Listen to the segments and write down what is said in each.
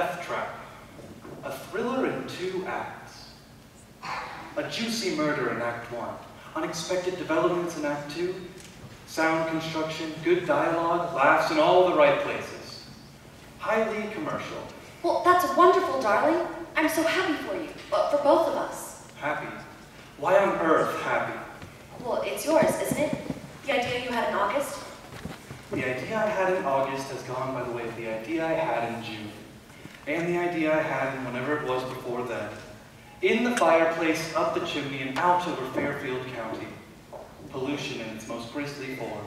Death Trap. A thriller in two acts. A juicy murder in Act 1. Unexpected developments in Act 2. Sound construction, good dialogue, laughs in all the right places. Highly commercial. Well, that's wonderful, darling. I'm so happy for you, but for both of us. Happy. Why on earth happy? Well, it's yours, isn't it? The idea you had in August? The idea I had in August has gone by the way of the idea I had in June. And the idea I had in whenever it was before then. In the fireplace, up the chimney, and out over Fairfield County. Pollution in its most grisly form.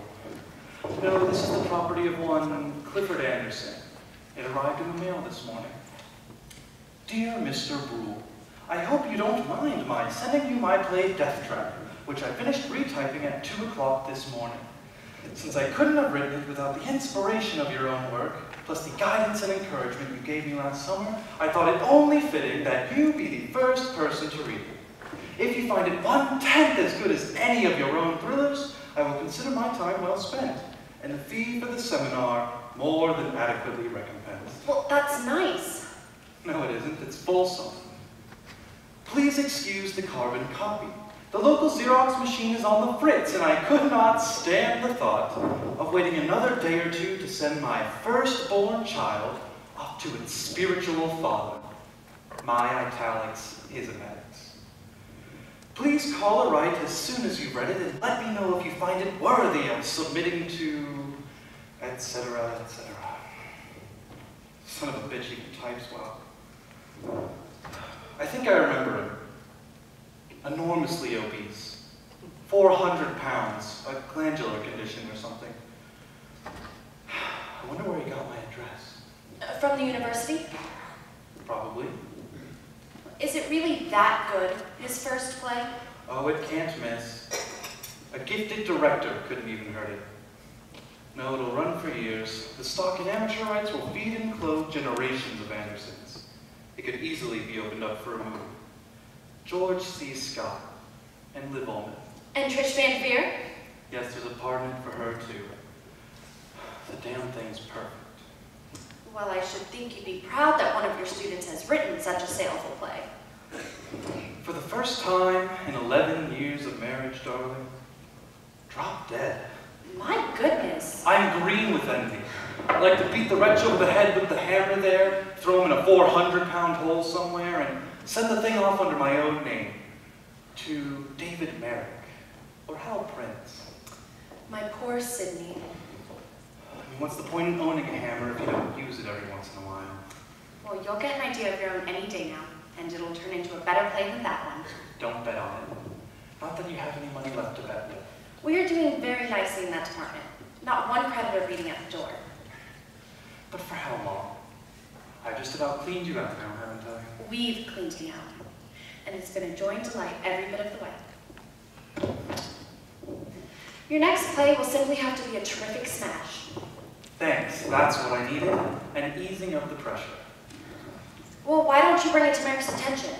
No, this is the property of one Clifford Anderson. It arrived in the mail this morning. Dear Mr. Bruhl, I hope you don't mind my sending you my play Death Trap, which I finished retyping at 2 o'clock this morning. Since I couldn't have written it without the inspiration of your own work, plus the guidance and encouragement you gave me last summer, I thought it only fitting that you be the first person to read it. If you find it one-tenth as good as any of your own thrillers, I will consider my time well spent, and the fee for the seminar more than adequately recompensed. Well, that's nice. No, it isn't. It's fulsome. Please excuse the carbon copy. The local Xerox machine is on the fritz, and I could not stand the thought of waiting another day or two to send my firstborn child off to its spiritual father. My italics is emetics. Please call or write as soon as you've read it, and let me know if you find it worthy of submitting to, etc., etc. Son of a bitch, he types well. I think I remember enormously obese, 400 pounds, a glandular condition or something. I wonder where he got my address. Uh, From the university? Probably. Is it really that good, his first play? Oh, it can't miss. A gifted director couldn't even hurt it. No, it'll run for years. The stock in amateur rights will feed and clothe generations of Andersons. It could easily be opened up for a movie. George C. Scott and Liv Ullmann. And Trish Van Veer? Yes, there's a part for her too. The damn thing's perfect. Well, I should think you'd be proud that one of your students has written such a saleful play. For the first time in 11 years of marriage, darling, drop dead. My goodness. I'm green with envy. I'd like to beat the wretch over the head with the hammer there, throw him in a 400 pound hole somewhere, and send the thing off under my own name to David Merrick or Hal Prince. My poor Sidney. What's the point in owning a hammer if you don't use it every once in a while? Well, you'll get an idea of your own any day now, and it'll turn into a better play than that one. Don't bet on it. Not that you have any money left to bet with. We are doing very nicely in that department. Not one creditor beating at the door. But for how long? I just about cleaned you out now, haven't I? We've cleaned me out, and it's been a joy and delight every bit of the way. Your next play will simply have to be a terrific smash. Thanks, that's what I needed. An easing of the pressure. Well, why don't you bring it to Merrick's attention?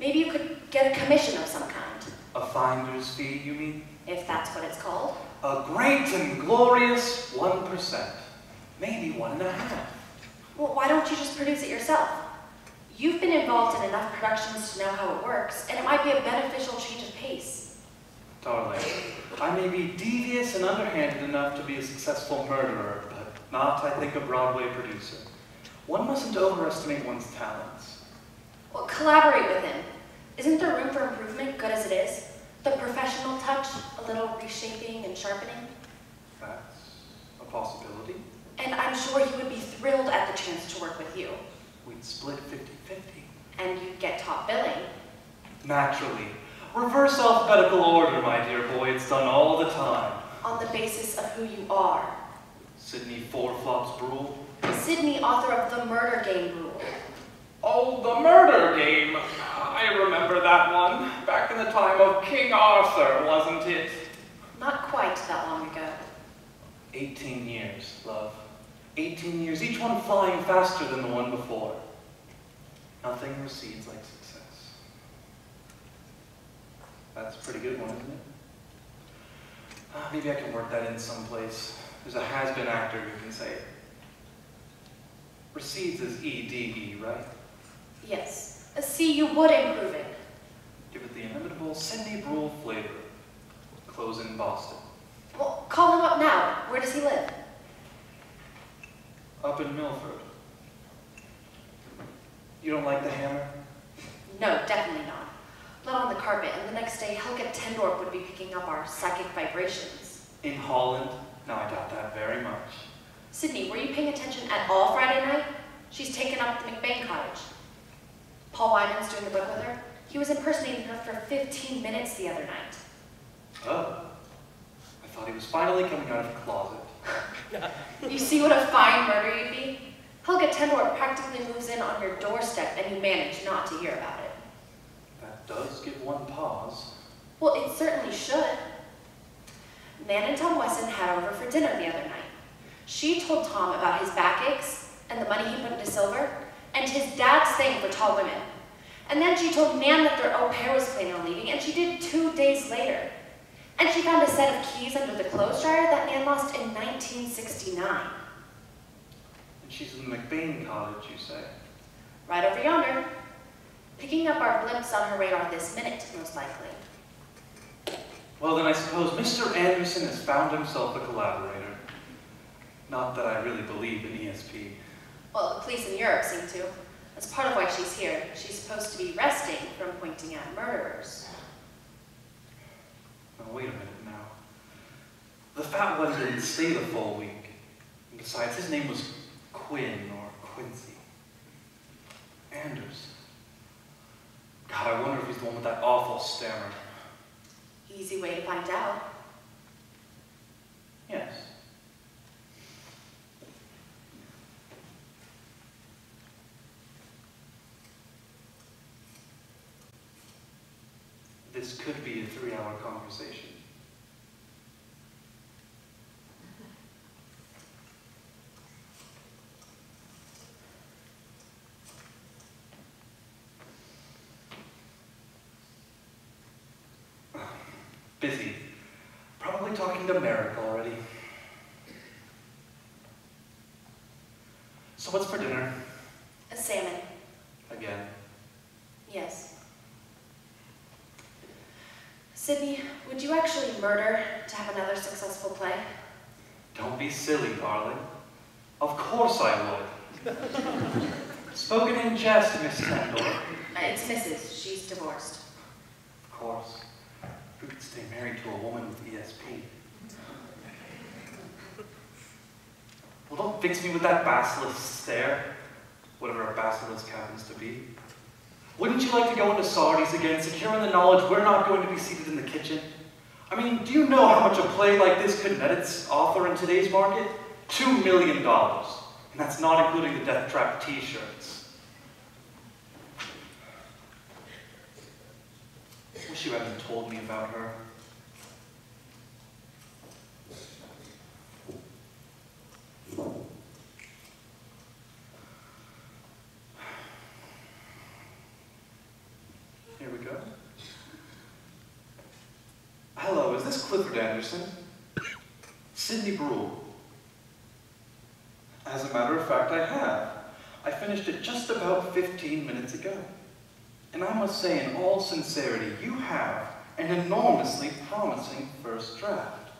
Maybe you could get a commission of some kind, A finder's fee, you mean? if that's what it's called. A great and glorious 1%. Maybe one and a half. Well, why don't you just produce it yourself? You've been involved in enough productions to know how it works, and it might be a beneficial change of pace. Darling, I may be devious and underhanded enough to be a successful murderer, but not, I think, a Broadway producer. One mustn't overestimate one's talents. Well, collaborate with him. Isn't there room for improvement, good as it is? The professional touch, a little reshaping and sharpening? That's a possibility. And I'm sure he would be thrilled at the chance to work with you. We'd split 50-50. And you'd get top billing. Naturally. Reverse alphabetical order, my dear boy. It's done all the time. On the basis of who you are. Sidney Four Flops Bruhl. Sidney, author of The Murder Game Rule. Oh, the murder game. I remember that one. Back in the time of King Arthur, wasn't it? Not quite that long ago. 18 years, love. 18 years, each one flying faster than the one before. Nothing recedes like success. That's a pretty good one, isn't it? Ah, maybe I can work that in someplace. There's a has-been actor who can say it. Recedes as E-D-E, right? Yes. A C you would improve it. Give it the inimitable Sidney Bruhl flavor. Close in Boston. Well, call him up now. Where does he live? Up in Milford. You don't like the hammer? No, definitely not. Not on the carpet, and the next day Helga ten Dorp would be picking up our psychic vibrations. In Holland? No, I doubt that very much. Sidney, were you paying attention at all Friday night? She's taken up the McBain cottage. Paul Wyman's doing the book with her. He was impersonating her for 15 minutes the other night. Oh. I thought he was finally coming out of the closet. You see what a fine murder you'd be? Helga ten Dorp practically moves in on your doorstep and you manage not to hear about it. That does give one pause. Well, it certainly should. Nan and Tom Wesson had over for dinner the other night. She told Tom about his backaches and the money he put into silver, and his dad's thing for tall women. And then she told Nan that their au pair was planning on leaving, and she did two days later. And she found a set of keys under the clothes dryer that Nan lost in 1969. And she's in the McBain cottage, you say? Right over yonder. Picking up our blimps on her radar this minute, most likely. Well, then I suppose Mr. Anderson has found himself a collaborator. Not that I really believe in ESP. Well, the police in Europe seem to. That's part of why she's here. She's supposed to be resting from pointing at murderers. Now, wait a minute now. The fat one didn't stay the full week. And besides, his name was Quinn or Quincy. Anders. God, I wonder if he's the one with that awful stammer. Easy way to find out. Yes. This could be a three-hour conversation. Busy. Probably talking to Merrick already. So what's for dinner? A salmon. Again. Yes. Sidney, would you actually murder to have another successful play? Don't be silly, darling. Of course I would. Spoken in jest, Miss Tendor. Uh, It's Mrs. She's divorced. Of course. Who could stay married to a woman with ESP? Well, don't fix me with that basilisk stare, whatever a basilisk happens to be. Wouldn't you like to go into Sardi's again, securing the knowledge we're not going to be seated in the kitchen? I mean, do you know how much a play like this could net its author in today's market? Two million dollars. And that's not including the Death Trap t-shirts. Wish you hadn't told me about her. Here we go. Hello, is this Clifford Anderson? Sidney Bruhl. As a matter of fact, I have. I finished it just about 15 minutes ago. And I must say, in all sincerity, you have an enormously promising first draft.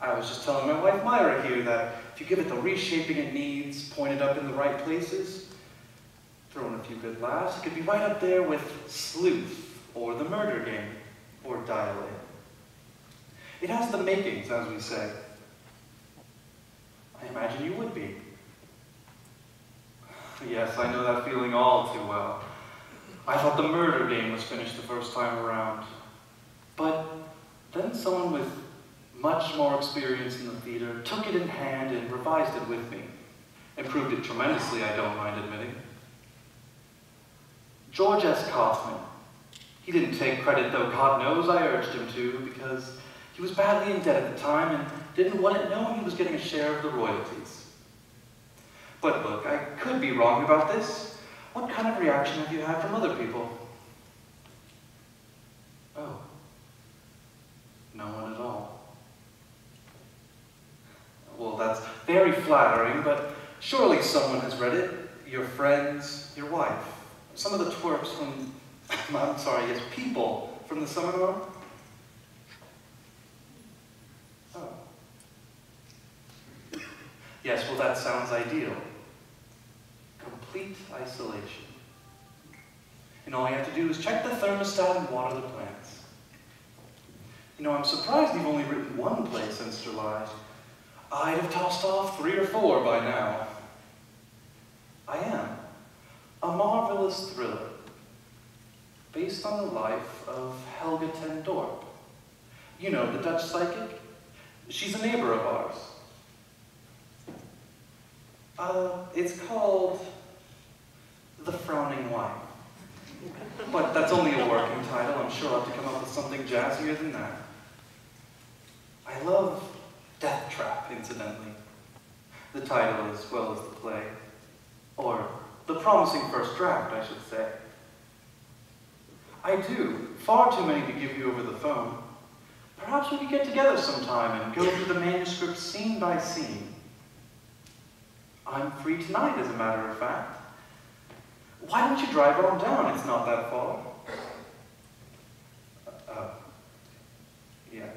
I was just telling my wife Myra here that if you give it the reshaping it needs, point it up in the right places, throw in a few good laughs, it could be right up there with Sleuth, or The Murder Game, or Dial M. It has the makings, as we say. I imagine you would be. Yes, I know that feeling all too well. I thought the murder game was finished the first time around. But then someone with much more experience in the theater took it in hand and revised it with me. Improved it tremendously, I don't mind admitting. George S. Kaufman. He didn't take credit, though God knows I urged him to, because he was badly in debt at the time and didn't want it known he was getting a share of the royalties. But look, I could be wrong about this. What kind of reaction have you had from other people? Oh. No one at all. Well, that's very flattering, but Surely someone has read it. Your friends, your wife, some of the twerps from, I'm sorry, yes, people from the seminar. Oh. Yes, well, that sounds ideal. Complete isolation. And all you have to do is check the thermostat and water the plants. You know, I'm surprised you've only written one play since July. I'd have tossed off three or four by now. I am. A marvelous thriller. Based on the life of Helga ten Dorp. You know, the Dutch psychic? She's a neighbor of ours. Uh, it's called The Frowning Wife. But that's only a working title. I'm sure I'll have to come up with something jazzier than that. I love Death Trap, incidentally. The title as well as the play. Or the promising first draft, I should say. I do. Far too many to give you over the phone. Perhaps we could get together sometime and go through the manuscript scene by scene. I'm free tonight, as a matter of fact. Why don't you drive on down? It's not that far. Uh, yes.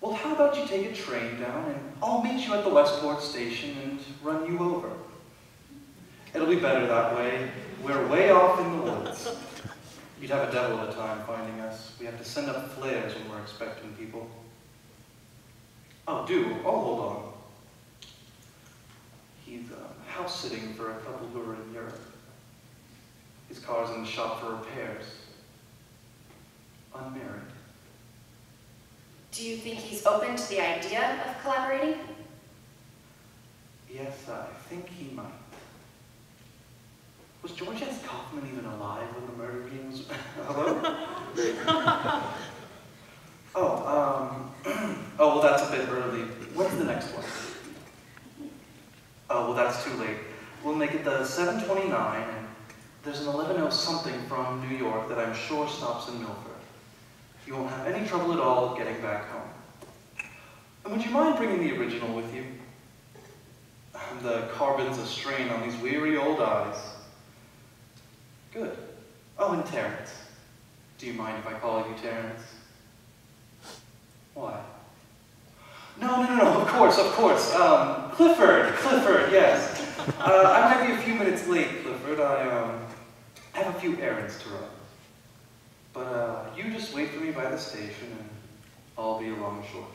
Well, how about you take a train down and I'll meet you at the Westport station and run you over. It'll be better that way. We're way off in the woods. You'd have a devil of a time finding us. We have to send up flares when we're expecting people. Oh, do. Oh, hold on. He's uh, house sitting for a couple who are in Europe. His car's in the shop for repairs. Unmarried. Do you think he's open to the idea of collaborating? Yes, I think he might. Was George S. Kaufman even alive when the murder games? Hello? oh, um, oh, well, that's a bit early. What's the next one? Oh, well, that's too late. We'll make it the 729, and there's an 11 something from New York that I'm sure stops in Milford. You won't have any trouble at all getting back home. And would you mind bringing the original with you? The carbon's a strain on these weary old eyes. Good. Oh, and Terence. Do you mind if I call you Terence? Why? No, no, no, no, of course, of course. Um, Clifford, Clifford, yes. Uh, I might be a few minutes late, Clifford. I um, have a few errands to run. But uh, you just wait for me by the station and I'll be along shortly.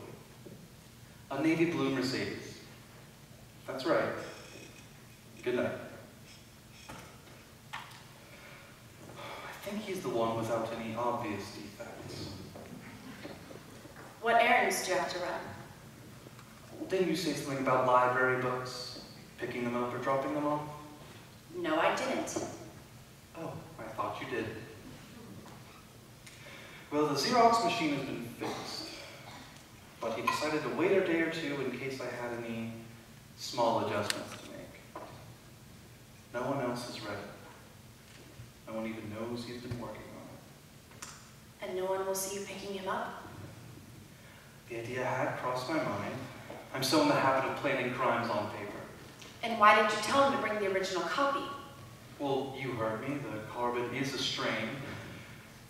A navy blue Mercedes. That's right. Good night. Think he's the one without any obvious defects. What errands do you have to run? Didn't you say something about library books? Picking them up or dropping them off? No, I didn't. Oh, I thought you did. Well, the Xerox machine has been fixed, but he decided to wait a day or two in case I had any small adjustments to make. No one else is ready. No one even knows he's been working on it. And no one will see you picking him up? The idea had crossed my mind. I'm so in the habit of planning crimes on paper. And why didn't you tell him to bring the original copy? Well, you heard me. The carbon is a strain.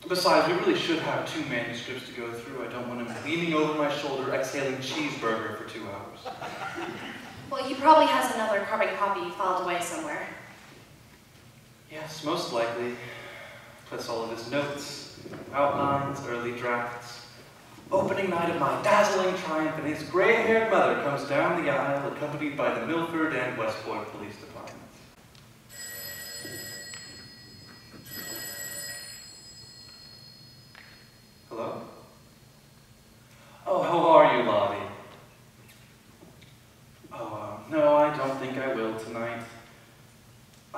Besides, we really should have two manuscripts to go through. I don't want him leaning over my shoulder, exhaling cheeseburger for two hours. Well, he probably has another carbon copy filed away somewhere. Yes, most likely. Plus all of his notes, outlines, early drafts. Opening night of my dazzling triumph, and his gray-haired mother comes down the aisle, accompanied by the Milford and Westport Police Departments. Hello? Oh, how are you, Lottie? Oh, uh, no, I don't think I will tonight.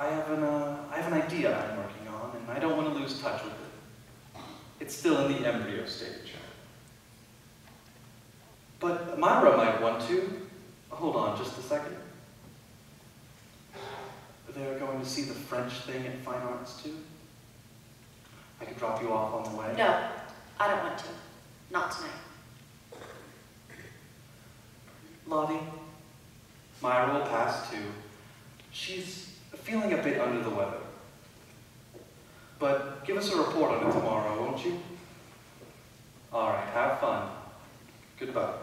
I have an, uh, I have an idea I'm working on, and I don't want to lose touch with it. It's still in the embryo stage. But Myra might want to. Hold on just a second. They're going to see the French thing at Fine Arts too? I could drop you off on the way. No, I don't want to. Not tonight. Lottie, Myra will pass too. She's feeling a bit under the weather. But give us a report on it tomorrow, won't you? All right, have fun. Goodbye.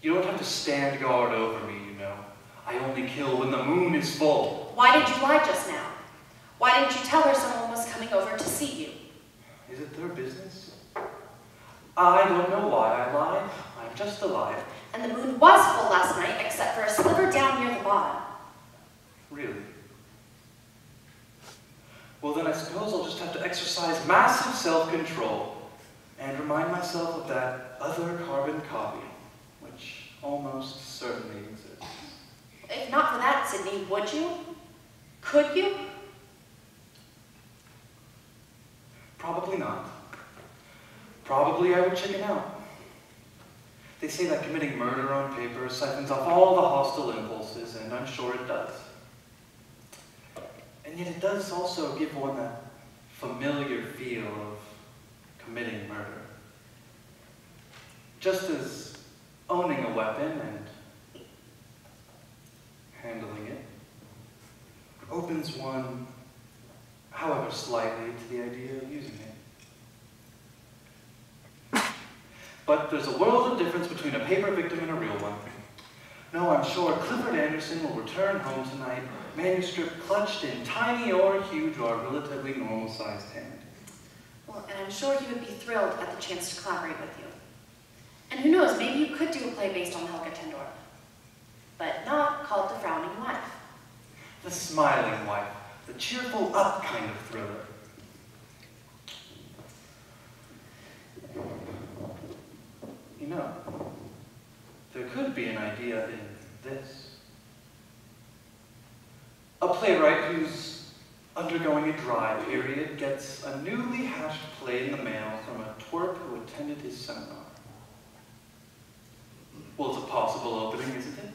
You don't have to stand guard over me, you know. I only kill when the moon is full. Why did you lie just now? Why didn't you tell her someone was coming over to see you? Is it their business? I don't know why I lied. I'm just alive. And the moon was full last night, except for a sliver down near the bottom. Really? Well, then I suppose I'll just have to exercise massive self-control and remind myself of that other carbon copy, which almost certainly exists. If not for that, Sidney, would you? Could you? Probably not. Probably I would chicken out. They say that committing murder on paper siphons off all the hostile impulses, and I'm sure it does. And yet it does also give one that familiar feel of committing murder. Just as owning a weapon and handling it opens one, however slightly, to the idea of using it. But there's a world of difference between a paper victim and a real one. No, I'm sure Clifford Anderson will return home tonight, manuscript clutched in tiny or huge or relatively normal-sized hand. Well, and I'm sure he would be thrilled at the chance to collaborate with you. And who knows, maybe you could do a play based on Helga ten Dorp. But not called The Frowning Wife. The smiling wife, the cheerful up kind of thriller. You know, there could be an idea in this. A playwright who's undergoing a dry period gets a newly hashed play in the mail from a twerp who attended his seminar. Well, it's a possible opening, isn't it?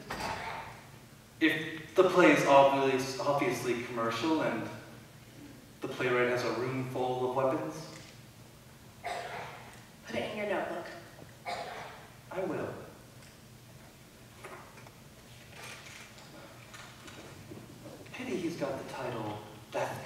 If the play is obviously, obviously commercial and the playwright has a room full of weapons, Put it in your notebook. I will. Pity he's got the title Death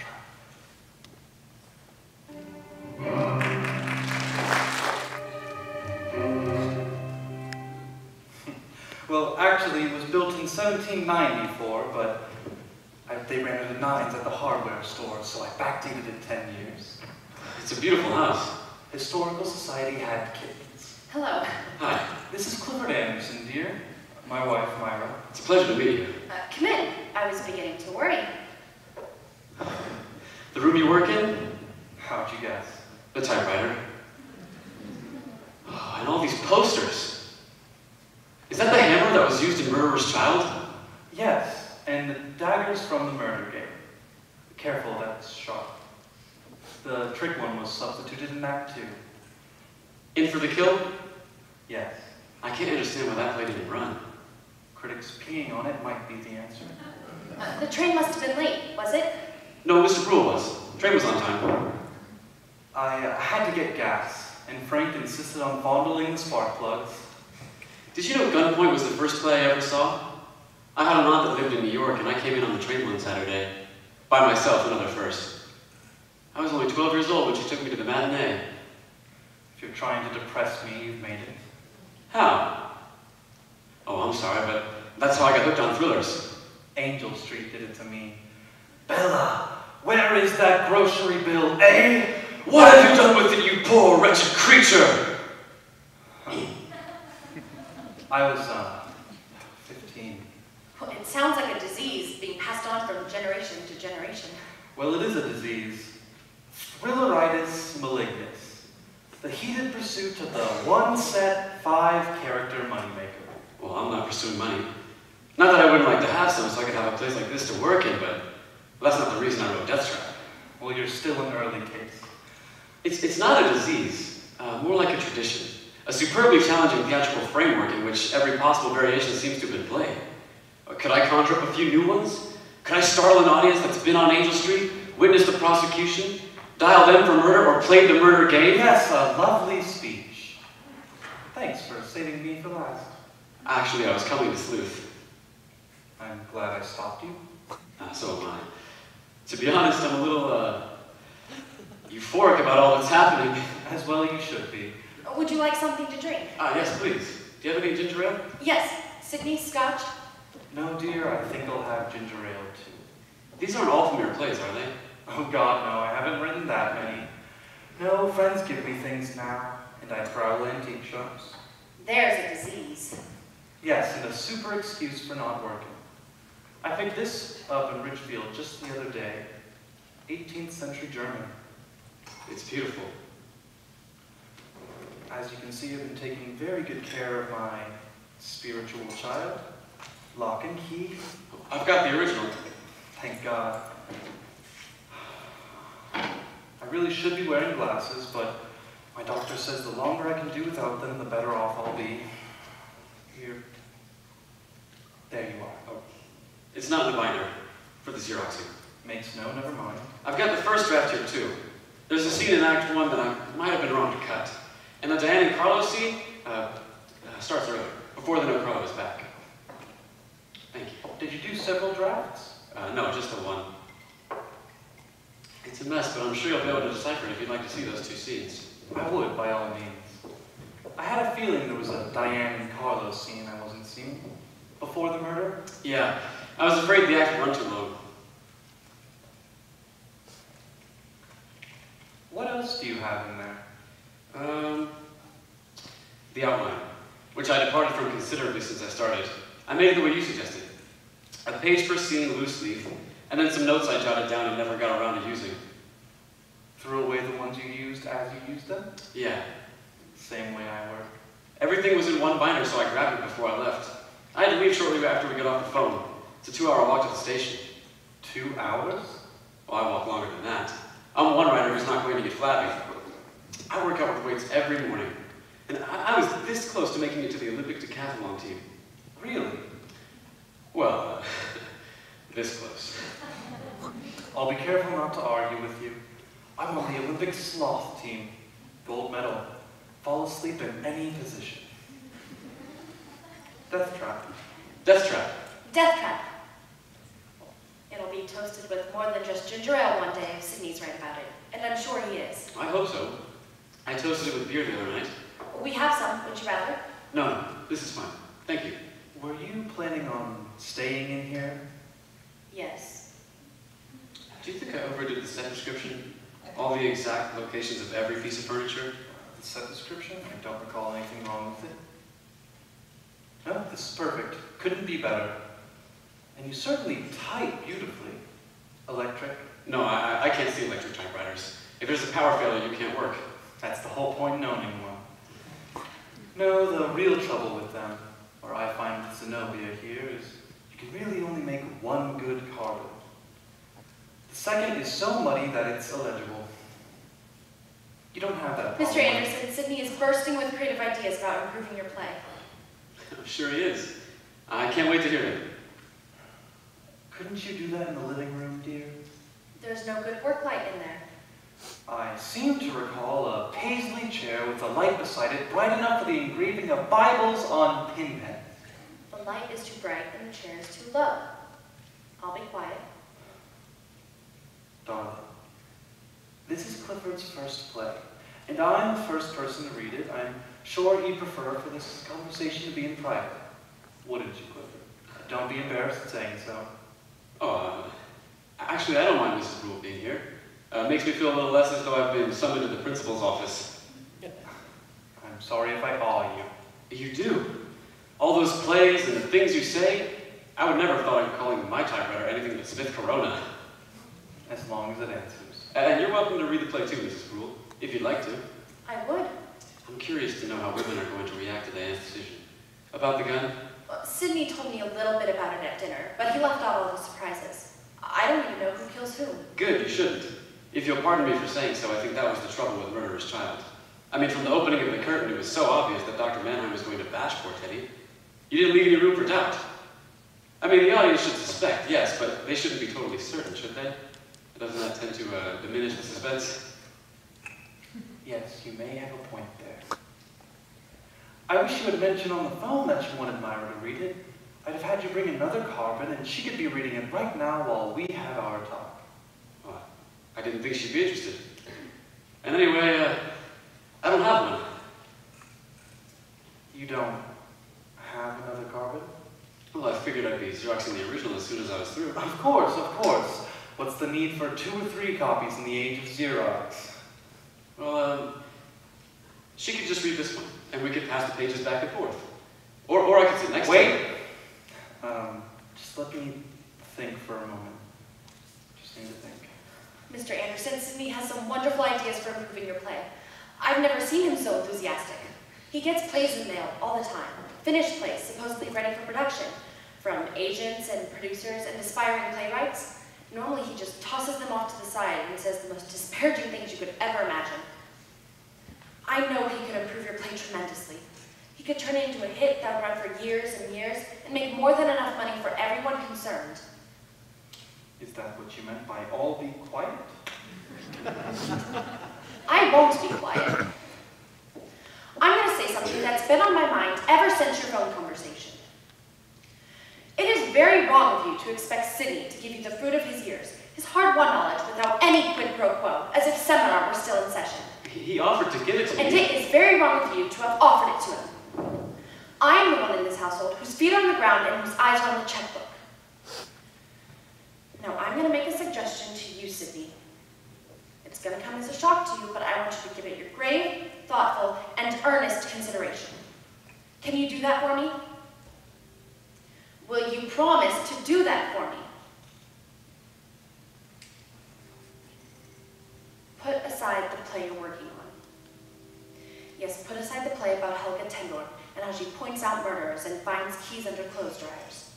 well, actually, it was built in 1794, but I, they ran out of nines at the hardware store, so I backdated it 10 years. It's a beautiful house. Historical Society had kittens. Hello. Hi. This is Clifford Anderson, dear. My wife, Myra. It's a pleasure to meet you. Uh, come in. I was beginning to worry. The room you work in? How'd you guess? The typewriter. Oh, and all these posters. Is that the hammer that was used in Murderer's Child? Yes, and the dagger's from the murder game. Careful, that's sharp. The trick one was substituted in Act Two. In for the kill? Yes. I can't understand why that play didn't run. Critics peeing on it might be the answer. Uh, the train must have been late, was it? No, Mr. Bruhl was. Train was on time. I uh, had to get gas, and Frank insisted on fondling the spark plugs. Did you know Gunpoint was the first play I ever saw? I had an aunt that lived in New York, and I came in on the train one Saturday. By myself, another first. I was only 12 years old when she took me to the matinee. If you're trying to depress me, you've made it. How? Oh, I'm sorry, but that's how I got hooked on thrillers. Angel Street did it to me. Bella, where is that grocery bill, eh? What have you done with it, you poor, wretched creature? I was, uh, 15. Well, it sounds like a disease being passed on from generation to generation. Well, it is a disease. Thrilleritis malignus. The heated pursuit of the one set, five character moneymaker. Well, I'm not pursuing money. Not that I wouldn't like to have some so I could have a place like this to work in, but that's not the reason I wrote Death Trap. Well, you're still an early case. It's, it's not a disease, uh, more like a tradition. A superbly challenging theatrical framework in which every possible variation seems to have been played. Uh, Could I conjure up a few new ones? Could I startle an audience that's been on Angel Street, witnessed the prosecution, dial them for murder, or played the murder game? Yes, a lovely speech. Thanks for saving me for last. Actually, I was coming to Sleuth. I'm glad I stopped you. Uh, so am I. To be honest, I'm a little, uh, euphoric about all that's happening. As well you should be. Would you like something to drink? Ah, yes, please. Do you have any ginger ale? Yes, Sidney, scotch. No, dear, I think I'll have ginger ale too. These aren't all from your plays, are they? Oh God, no, I haven't written that many. No, friends give me things now, and I prowl antique shops. There's a disease. Yes, and a super excuse for not working. I picked this up in Richfield just the other day. 18th century German. It's beautiful. As you can see, I've been taking very good care of my spiritual child. Lock and key. I've got the original. Thank God. I really should be wearing glasses, but my doctor says the longer I can do without them, the better off I'll be. Here. There you are. Oh, it's not in the binder for the Xeroxing. Makes no, never mind. I've got the first draft here, too. There's a scene in Act 1 that I might have been wrong to cut. And the Diane and Carlos scene uh, uh, starts earlier, before the no Crow is back. Thank you. Did you do several drafts? Uh, no, just the one. It's a mess, but I'm sure you'll be able to decipher it if you'd like to see those two scenes. I would, by all means. I had a feeling there was a Diane and Carlos scene I wasn't seeing. Before the murder? Yeah, I was afraid the act would run too long. What else do you have in there? Um, the outline, which I departed from considerably since I started. I made it the way you suggested. A page per scene loose leaf, and then some notes I jotted down and never got around to using. Threw away the ones you used as you used them? Yeah, Same way I work. everything was in one binder, so I grabbed it before I left. I had to leave shortly after we got off the phone. It's a two-hour walk to the station. Two hours? Well, I walk longer than that. I'm one writer who's not going to get flabby. I work out with weights every morning, and I, I was this close to making it to the Olympic decathlon team. Really? Well, uh, this close. I'll be careful not to argue with you. I'm on the Olympic sloth team. Gold medal. Fall asleep in any position. Death trap. Death Trap. Death trap. It'll be toasted with more than just ginger ale one day if Sidney's right about it. And I'm sure he is. I hope so. I toasted it with beer the other night. We have some, would you rather? No, no, this is fine. Thank you. Were you planning on staying in here? Yes. Do you think I overdid the set description? All the exact locations of every piece of furniture? The set description? I don't recall anything wrong with it. No, this is perfect. Couldn't be better. And you certainly type beautifully. Electric. No, I, I- I can't see electric typewriters. If there's a power failure, you can't work. That's the whole point in owning one. No, the real trouble with them, or I find with Zenobia here, is you can really only make one good card. The second is so muddy that it's illegible. You don't have that problem. Mr. Anderson, Sidney is bursting with creative ideas about improving your play. I'm sure he is. I can't wait to hear him. Couldn't you do that in the living room, dear? There's no good work light in there. I seem to recall a paisley chair with a light beside it bright enough for the engraving of Bibles on pin heads. The light is too bright and the chair is too low. I'll be quiet. Darling, this is Clifford's first play, and I'm the first person to read it. I'm sure he'd prefer for this conversation to be in private. Wouldn't you, Clifford? Don't be embarrassed in saying so. Oh, uh, actually, I don't mind Mrs. Bruhl being here. Uh, makes me feel a little less as though I've been summoned to the principal's office. I'm sorry if I awe you. You do. All those plays and the things you say, I would never have thought of calling my typewriter anything but Smith Corona. As long as it answers. And you're welcome to read the play too, Mrs. Bruhl, if you'd like to. I would. I'm curious to know how women are going to react to Diane's decision. About the gun? Well, Sidney told me a little bit about it at dinner, but he left out all the surprises. I don't even know who kills whom. Good, you shouldn't. If you'll pardon me for saying so, I think that was the trouble with Murderer's Child. I mean, from the opening of the curtain, it was so obvious that Dr. Mannheim was going to bash poor Teddy. You didn't leave any room for doubt. I mean, the audience should suspect, yes, but they shouldn't be totally certain, should they? Doesn't that tend to uh, diminish the suspense? Yes, you may have a point there. I wish you had mentioned on the phone that you wanted Myra to read it. I'd have had you bring another carbon, and she could be reading it right now while we have our talk. Well, I didn't think she'd be interested. And anyway, uh, I don't have one. You don't have another carbon? Well, I figured I'd be Xeroxing the original as soon as I was through. Of course, of course. What's the need for two or three copies in the age of Xerox? Well, um, she could just read this one, and we could pass the pages back and forth. Or, or I could sit next to Wait! her. Um, just let me think for a moment. Just need to think. Mr. Anderson, Sidney has some wonderful ideas for improving your play. I've never seen him so enthusiastic. He gets plays in the mail all the time, finished plays supposedly ready for production, from agents and producers and aspiring playwrights. Normally he just tosses them off to the side and says the most disparaging things you could ever imagine. I know he could improve your play tremendously. He could turn it into a hit that would run for years and years and make more than enough money for everyone concerned. Is that what you meant by all be quiet? I won't be quiet. I'm going to say something that's been on my mind ever since your phone conversation. It is very wrong of you to expect Sidney to give you the fruit of his years, his hard-won knowledge, without any quid pro quo, as if seminar were still in session. He offered to give it to And me. it is very wrong of you to have offered it to him. I am the one in this household whose feet are on the ground and whose eyes are on the checkbook. Now, I'm going to make a suggestion to you, Sidney. It's going to come as a shock to you, but I want you to give it your grave, thoughtful, and earnest consideration. Can you do that for me? Will you promise to do that for me? Put aside the play you're working on. Yes, put aside the play about Helga Tendor and how she points out murderers and finds keys under clothes dryers.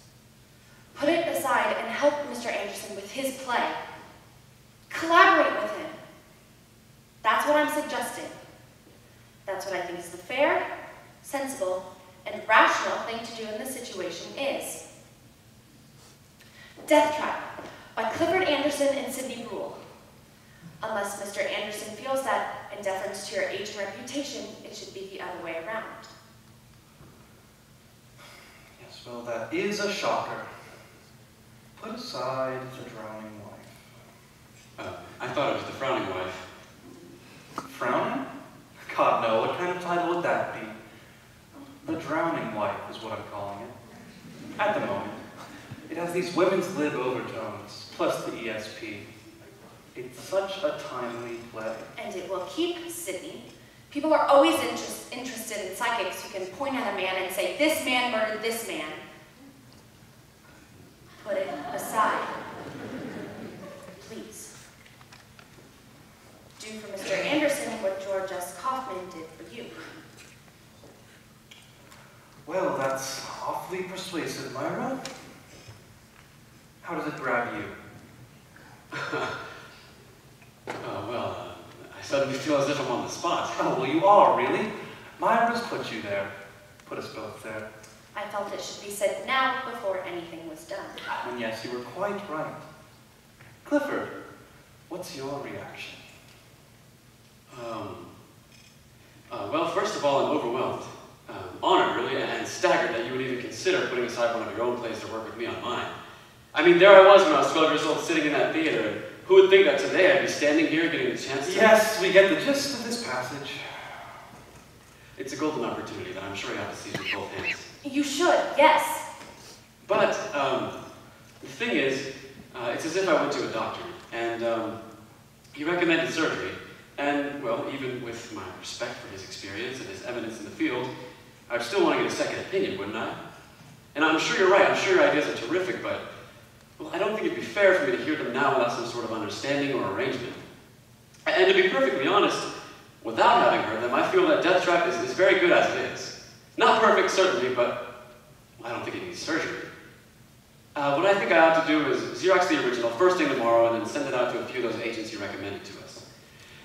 Put it aside and help Mr. Anderson with his play. Collaborate with him. That's what I'm suggesting. That's what I think is the fair, sensible, and rational thing to do in this situation is. Death Trap by Clifford Anderson and Sidney Bruhl. Unless Mr. Anderson feels that, in deference to your age and reputation, it should be the other way around. Yes, well, that is a shocker. Put aside the drowning wife. Uh, I thought it was the frowning wife. Frowning? God, no. What kind of title would that be? The Drowning Wife is what I'm calling it. At the moment. It has these women's lib overtones, plus the ESP. It's such a timely play. And it will keep Sidney. People are always interest, interested in psychics who can point at a man and say, this man murdered this man. Put it aside. Please. Do for Mr. Anderson what George S. Kaufman did for you. Well, that's awfully persuasive, Myra. How does it grab you? Oh, well, uh, I suddenly feel as if I'm on the spot. Oh, well, you are, really? Myra's put you there. Put us both there. I felt it should be said now before anything was done. And yes, you were quite right. Clifford, what's your reaction? Um, uh, well, first of all, I'm overwhelmed. Um, honored, really, and staggered that you would even consider putting aside one of your own plays to work with me on mine. I mean, there I was when I was 12 years old sitting in that theater, and who would think that today I'd be standing here getting the chance to... Yes, we get the gist of this passage. It's a golden opportunity that I'm sure you have to seize with both hands. You should, yes. But um, the thing is, uh, it's as if I went to a doctor, and um, he recommended surgery. And, well, even with my respect for his experience and his evidence in the field, I'd still want to get a second opinion, wouldn't I? And I'm sure you're right, I'm sure your ideas are terrific, but, well, I don't think it'd be fair for me to hear them now without some sort of understanding or arrangement. And to be perfectly honest, without having heard them, I feel that Death Trap is, is very good as it is. Not perfect, certainly, but I don't think it needs surgery. Uh, what I think I ought to do is Xerox the original first thing tomorrow and then send it out to a few of those agents you recommended to us.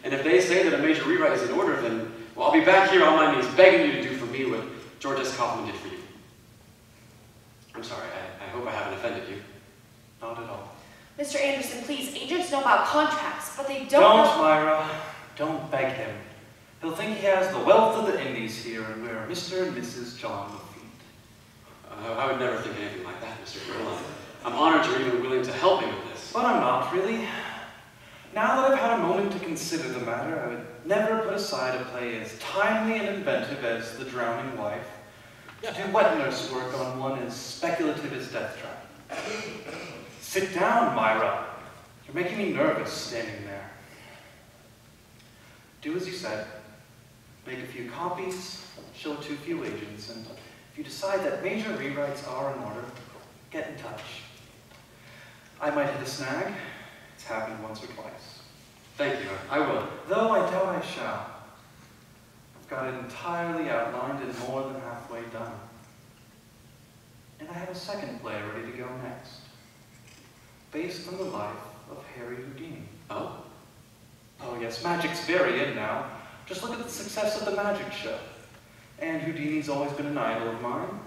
And if they say that a major rewrite is in order, then well, I'll be back here on my knees begging you to do for me what George S. Kaufman did for you. I'm sorry, I, I hope I haven't offended you. Not at all. Mr. Anderson, please, agents know about contracts, but they don't, Don't, know... Myra. Don't beg him. He'll think he has the wealth of the Indies here and where Mr. and Mrs. John will feed. Uh, I would never think anything like that, Mr. Frill. I'm, I'm honored you're even willing to help me with this. But I'm not, really. Now that I've had a moment to consider the matter, I would never put aside a play as timely and inventive as The Drowning Wife, to do wet nurse work on one as speculative as Death Trap. Sit down, Myra. You're making me nervous standing there. Do as you said. Make a few copies, show it to a few agents, and if you decide that major rewrites are in order, get in touch. I might hit a snag. It's happened once or twice. Thank you. I will. Though I doubt I shall. I've got it entirely outlined and more than halfway done. And I have a second play ready to go next. Based on the life of Harry Houdini. Oh? Oh yes, magic's very in now. Just look at the success of the magic show. And Houdini's always been an idol of mine.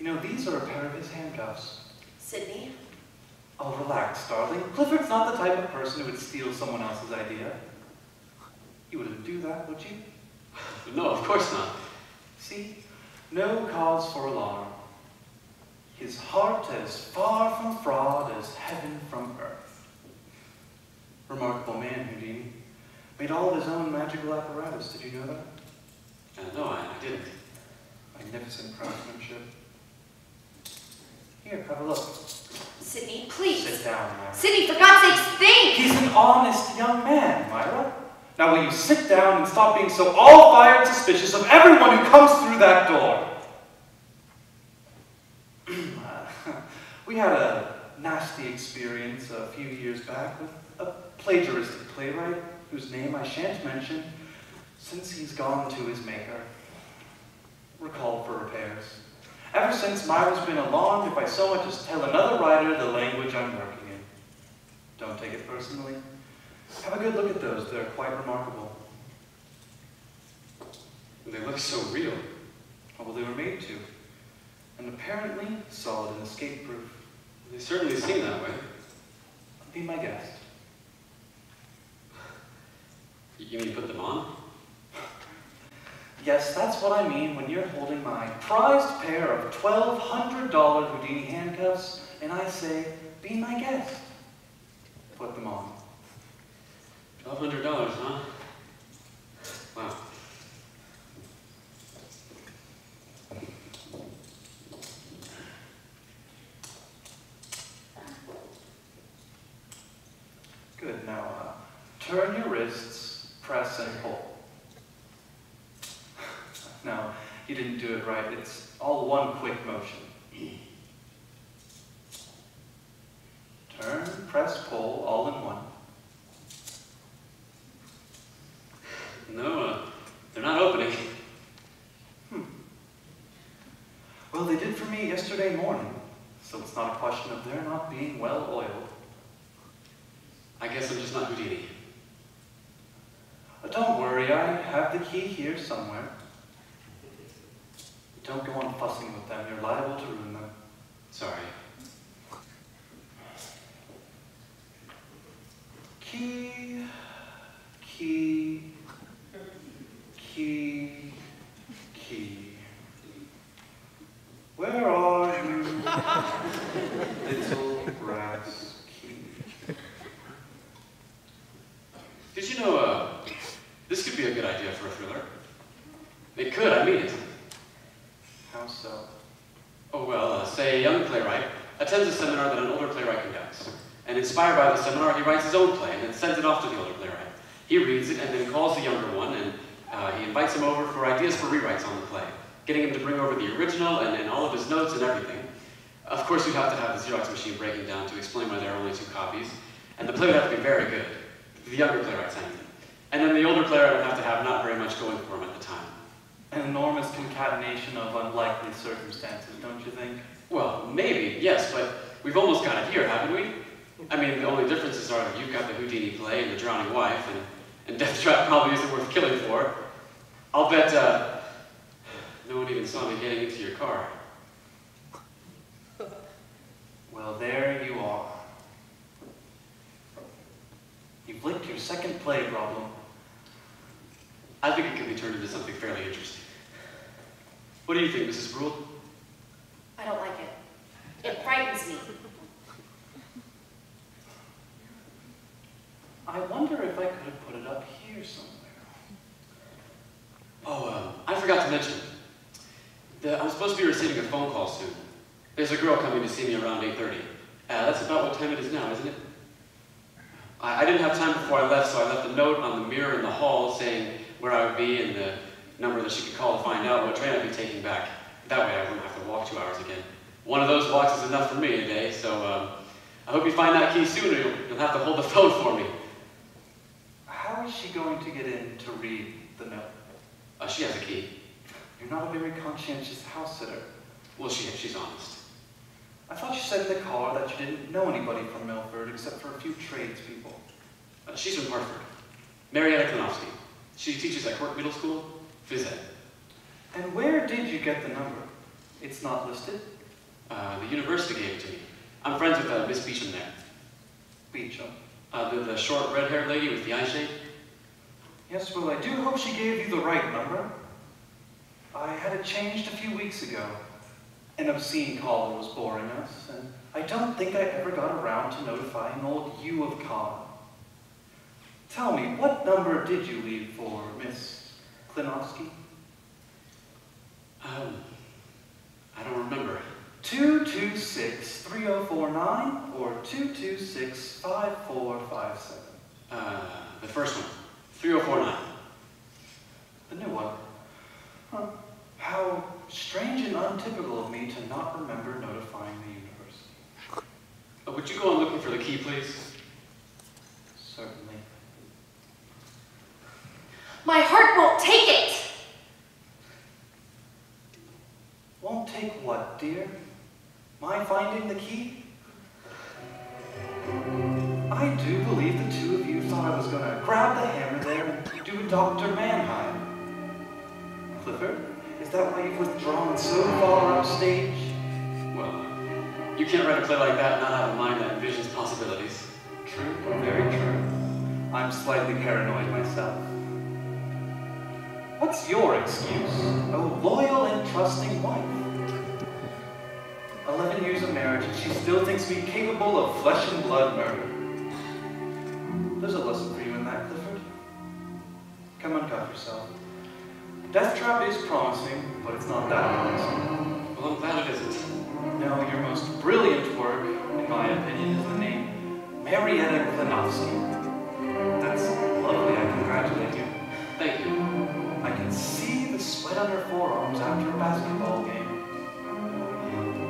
You know, these are a pair of his handcuffs. Sidney, Oh, relax, darling. Clifford's not the type of person who would steal someone else's idea. You wouldn't do that, would you? No, of course not. See? No cause for alarm. His heart as far from fraud as heaven from earth. Remarkable man, Houdini. Made all of his own magical apparatus. Did you know that? Uh, no, I, I didn't. Magnificent craftsmanship. Here, have a look. Sidney, please. Sit down, Myra. Sidney, for God's sakes, think! He's an honest young man, Myra. Now will you sit down and stop being so all-fired suspicious of everyone who comes through that door? we had a nasty experience a few years back with a plagiaristic playwright whose name I shan't mention since he's gone to his maker. Recalled for repairs. Ever since, Myra's been along, if I so much as tell another writer the language I'm working in. Don't take it personally. Have a good look at those. They're quite remarkable. And They look so real. Well, they were made to. And apparently solid and escape-proof. They certainly seem that way. Be my guest. You mean put them on? Yes, that's what I mean when you're holding my prized pair of $1,200 Houdini handcuffs, and I say, be my guest. Put them on. Twelve hundred dollars, huh? Wow. Good. Now, uh, turn your wrists, press and pull. No, you didn't do it right. It's all one quick motion. Turn, press, pull, all in one. No, uh, they're not opening. Hmm. Well, they did for me yesterday morning, so it's not a question of their not being well oiled. I guess I'm just not Houdini. Don't worry, I have the key here somewhere. Don't go on fussing with them. You're liable to ruin them. Sorry. Key, key, key, key. Where are you, little brass key? Did you know, uh, this could be a good idea for a thriller? It could, I mean it. How so? Oh, well, uh, say a young playwright attends a seminar that an older playwright conducts. And inspired by the seminar, he writes his own play and then sends it off to the older playwright. He reads it and then calls the younger one and uh, he invites him over for ideas for rewrites on the play, getting him to bring over the original and, and all of his notes and everything. Of course, you'd have to have the Xerox machine breaking down to explain why there are only two copies, and the play would have to be very good. The younger playwright, I mean. And then the older playwright would have to have not very much going for him at the time. An enormous concatenation of unlikely circumstances, don't you think? Well, maybe, yes, but we've almost got it here, haven't we? I mean, the only differences are that you've got the Houdini play and the drowning wife, and, and Death Trap probably isn't worth killing for. I'll bet uh, no one even saw me getting into your car. Well, there you are. You've licked your second play problem. I think it could be turned into something fairly interesting. What do you think, Mrs. Bruhl? I don't like it. It frightens me. I wonder if I could have put it up here somewhere. Oh, um, I forgot to mention. The, I'm supposed to be receiving a phone call soon. There's a girl coming to see me around 8.30. Uh, that's about what time it is now, isn't it? I, I didn't have time before I left, so I left a note on the mirror in the hall saying where I would be and the number that she could call to find out what train I'd be taking back. That way I wouldn't have to walk two hours again. One of those walks is enough for me today, so um, I hope you find that key soon or you'll, you'll have to hold the phone for me. How is she going to get in to read the note? Uh, she has a key. You're not a very conscientious house sitter. Well, she, she's honest. I thought you said in the car that you didn't know anybody from Milford except for a few tradespeople. Uh, she's from Hartford. Marietta Klinowski. She teaches at Cork Middle School, phys ed. And where did you get the number? It's not listed. Uh, the university gave it to me. I'm friends with uh, Miss Beecham there. Beecham. Uh, the, the short red-haired lady with the eye shade. Yes, well, I do hope she gave you the right number. I had it changed a few weeks ago. An obscene caller was boring us, and I don't think I ever got around to notifying old you of Con. Tell me, what number did you leave for Miss Klinowski? Um, I don't remember. 226-3049 or 226-5457? Uh, the first one. 3049. The new one. Huh. How strange and untypical of me to not remember notifying the university. Uh, would you go on looking for the key, please? Certainly. My heart won't take it! Won't take what, dear? My finding the key? I do believe the two of you thought I was going to grab the hammer there and do a Dr. Mannheim. Clifford, is that why you've withdrawn so far upstage? Well, you can't write a play like that and not have a mind that envisions possibilities. True, very true. I'm slightly paranoid myself. What's your excuse? A loyal and trusting wife. Eleven years of marriage and she still thinks me capable of flesh and blood murder. There's a lesson for you in that, Clifford. Come uncuff yourself. Death Trap is promising, but it's not that promising. Well, I'm glad it isn't. No, your most brilliant work, in my opinion, is the name Marietta Klinowski. That's lovely, I congratulate you. Thank you. I can see the sweat on her forearms after a basketball game.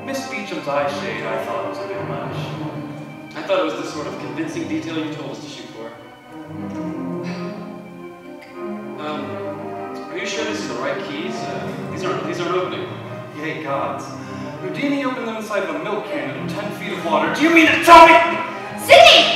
Miss Beecham's eye shade I thought was a bit much. I thought it was the sort of convincing detail you told us to shoot for. Um, are you sure this is the right keys? Uh, these aren't these aren't opening. Yay gods. Houdini opened them inside of a milk can in 10 feet of water. Do you mean to tell me? Sidney! Sidney,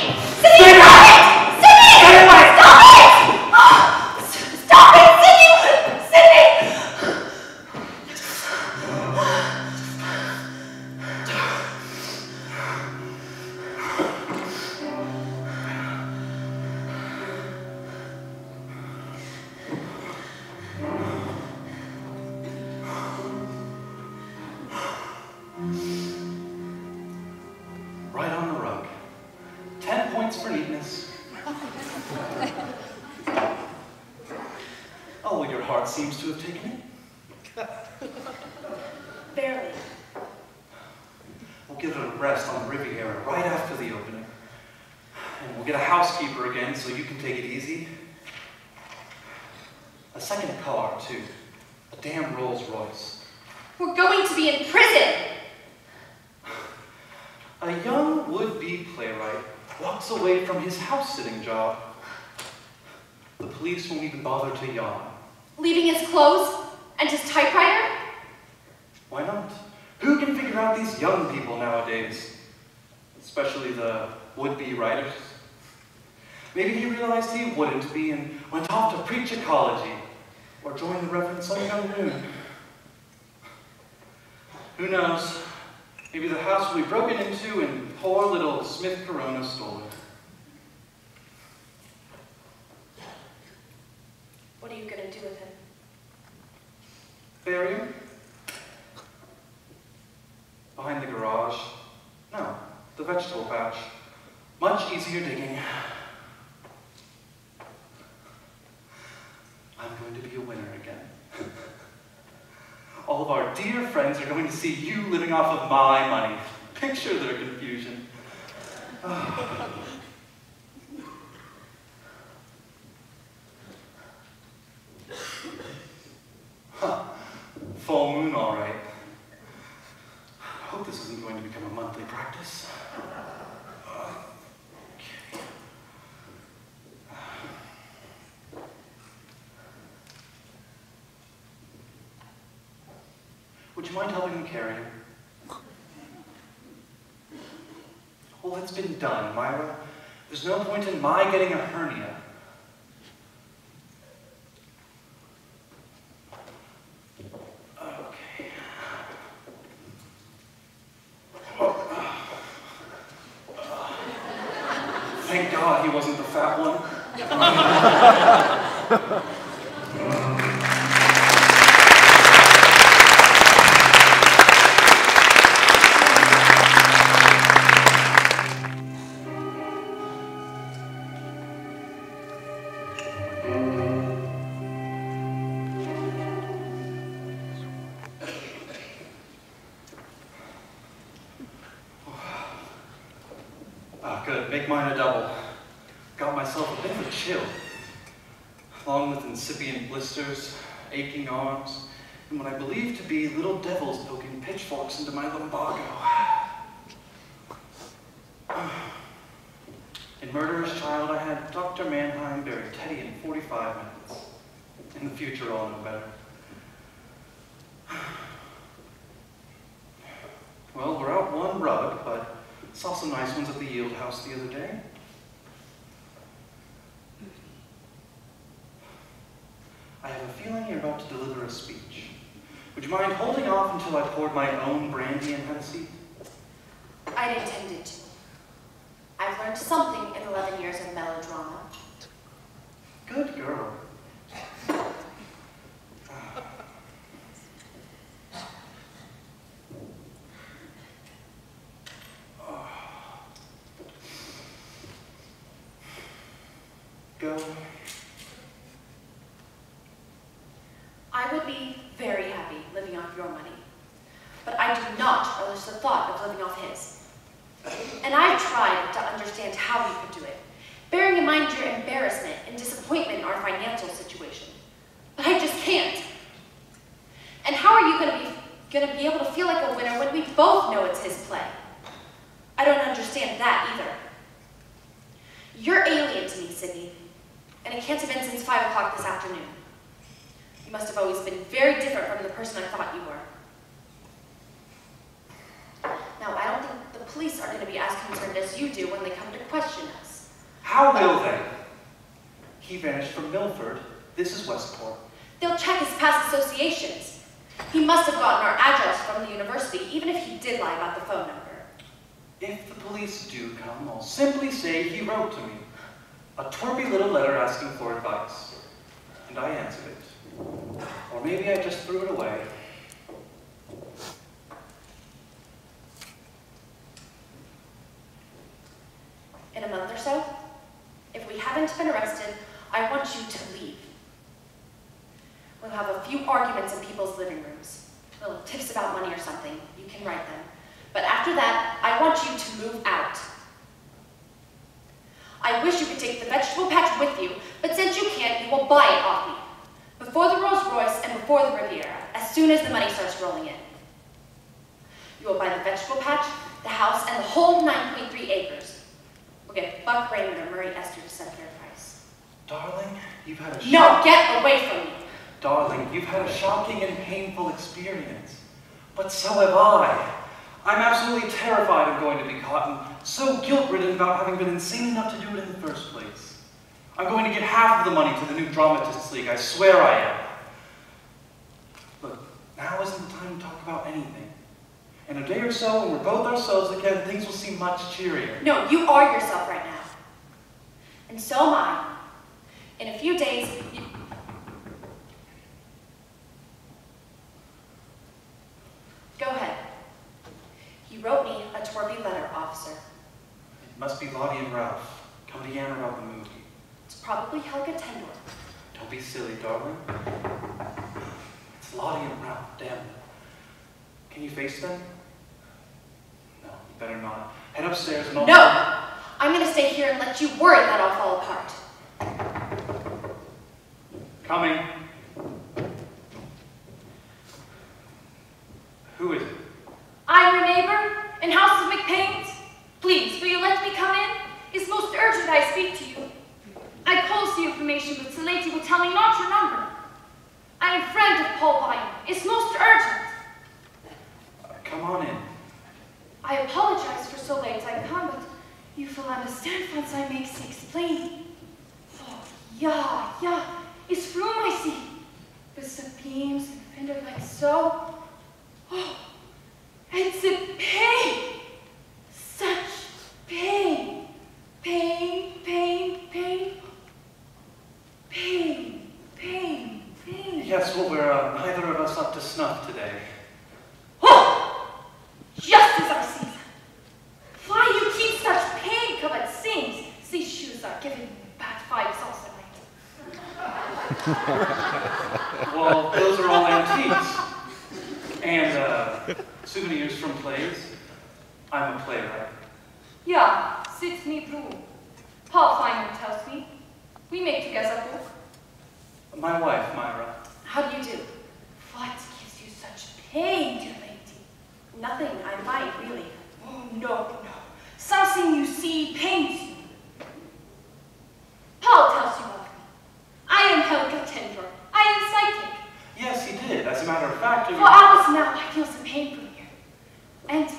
Maybe he realized he wouldn't be and went off to preach ecology or join the Reverend Sun Myung Moon. Who knows? Maybe the house will be broken into and poor little Smith Corona stolen. What are you gonna Barium? Behind the garage? No, the vegetable patch. Much easier digging. Going to be a winner again. All of our dear friends are going to see you living off of my money. Picture their confusion. Huh. Full moon, all right. I hope this isn't going to become a monthly practice. Would you mind helping me carry him? Well, it's been done, Myra. There's no point in my getting a hernia. Mind holding off until I poured my own brandy and had a seat? I'd intended to. I've learned something in 11 years of melodrama. Good girl. Go. I would be very happy living off your money. But I do not relish the thought of living off his. And I've tried to understand how he could do it, bearing in mind your embarrassment and disappointment in our financial situation. But I just can't. And how are you going to be going to be able to feel like a winner when we both know it's his play? I don't understand that either. You're alien to me, Sidney, and it can't have been since five o'clock this afternoon. You must have always been very different from the person I thought you were. Now, I don't think the police are going to be as concerned as you do when they come to question us. How will they? He vanished from Milford. This is Westport. They'll check his past associations. He must have gotten our address from the university, even if he did lie about the phone number. If the police do come, I'll simply say he wrote to me. A twerpy little letter asking for advice. And I answered it. Or maybe I just threw it away. In a month or so, if we haven't been arrested, I want you to leave. We'll have a few arguments in people's living rooms. Little tips about money or something. You can write them. But after that, I want you to move out. I wish you could take the vegetable patch with you, but since you can't, you will buy it off me. Before the Rolls Royce and before the Riviera, as soon as the money starts rolling in. You will buy the vegetable patch, the house, and the whole 9.3 acres. We'll get Buck Raymond or Murray Esther to set a fair price. Darling, you've had a No, get away from me. Darling, you've had a shocking and painful experience. But so have I. I'm absolutely terrified of going to be caught and so guilt-ridden about having been insane enough to do it in the first place. I'm going to get half of the money to the new Dramatists League. I swear I am. Look, now isn't the time to talk about anything. In a day or so, when we're both ourselves again, things will seem much cheerier. No, you are yourself right now. And so am I. In a few days, you... Go ahead. He wrote me a torpy letter, officer. It must be Lottie and Ralph, Come to Anna about the movie. It's probably Helga ten Dorp. Don't be silly, darling. It's Lottie and Ralph, damn it. Can you face them? No, you better not. Head upstairs and I'll... No! I'm gonna stay here and let you worry that I'll fall apart. Coming. Who is it? I'm your neighbor in House of McPain's. Please, will you let me come in? It's most urgent I speak to you. I calls the information, but the lady will tell me not your number. I am friend of Paul Wyman. It's most urgent. Uh, come on in. I apologize for so late I come, but you will understand once I make the explain. Oh, yeah, yeah, it's room I see. With the beams and fender like so. Oh, it's a pain. Such pain. Pain, pain, pain. Pain, pain, pain. Yes, well, we're uh, neither of us up to snuff today. Oh! Just as I see them. Why you keep such pain covered scenes? These shoes are giving me bad vibes also night. Well, those are all antiques. And uh, souvenirs from plays. I'm a playwright. Yeah, sit me through. Paul Wyman tells me. We make together. My wife, Myra. How do you do? What gives you such pain, dear lady? Nothing, I might, really. Oh, no, no. Something you see pains you. Paul tells you of me. I am Helga ten Dorp. I am psychic. Yes, he did. As a matter of fact, For was... hours now, I feel some pain from here. And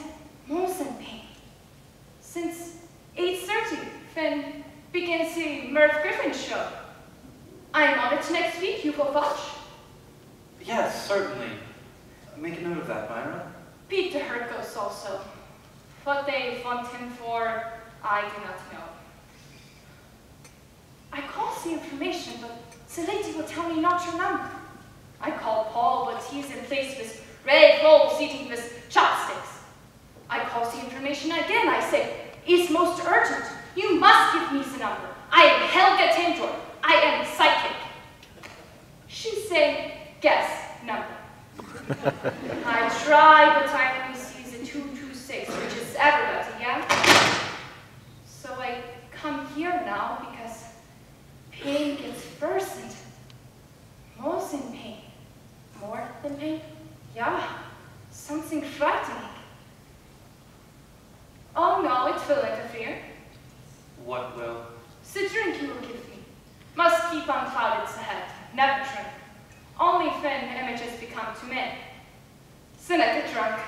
more than pain. Since 8.30, when begins the Merv Griffin show. I am on it next week, you will watch. Yes, certainly. Make a note of that, Myra. Peter Hurkos goes also. What they want him for, I do not know. I call the information, but the lady will tell me not your number. I call Paul, but he's in place with red rolls eating with chopsticks. I call the information again. I say, it's most urgent. Must give me the number. I am Helga ten Dorp. I am psychic. She say, guess number. I try, but I only see the 226, which is everybody, yeah? So I come here now because pain gets worsened. More than pain. More than pain? Yeah, something frightening. Oh no, it will interfere. What will? The drink you will give me must keep unclouded the head, never drink. Only when images become to men. Seneca drunk.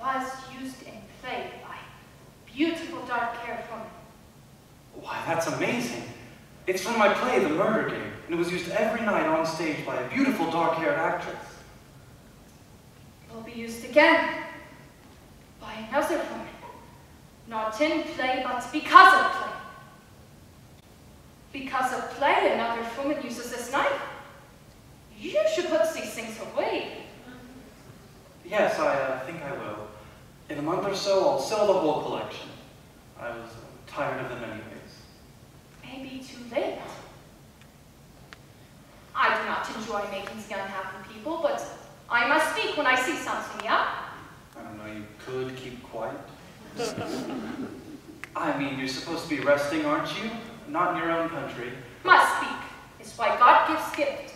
Was used in play by beautiful dark-haired woman. Why, that's amazing. It's from my play, The Murder Game, and it was used every night on stage by a beautiful dark-haired actress. It Will be used again by another woman. Not in play, but because of play. Because of play, another woman uses this knife. You should put these things away. Yes, I uh, think I will. In a month or so, I'll sell the whole collection. I was uh, tired of them anyways. Maybe too late. I do not enjoy making the unhappy people, but I must speak when I see something, yeah? Could keep quiet. I mean, you're supposed to be resting, aren't you? Not in your own country. Must speak. It's why God gives gift.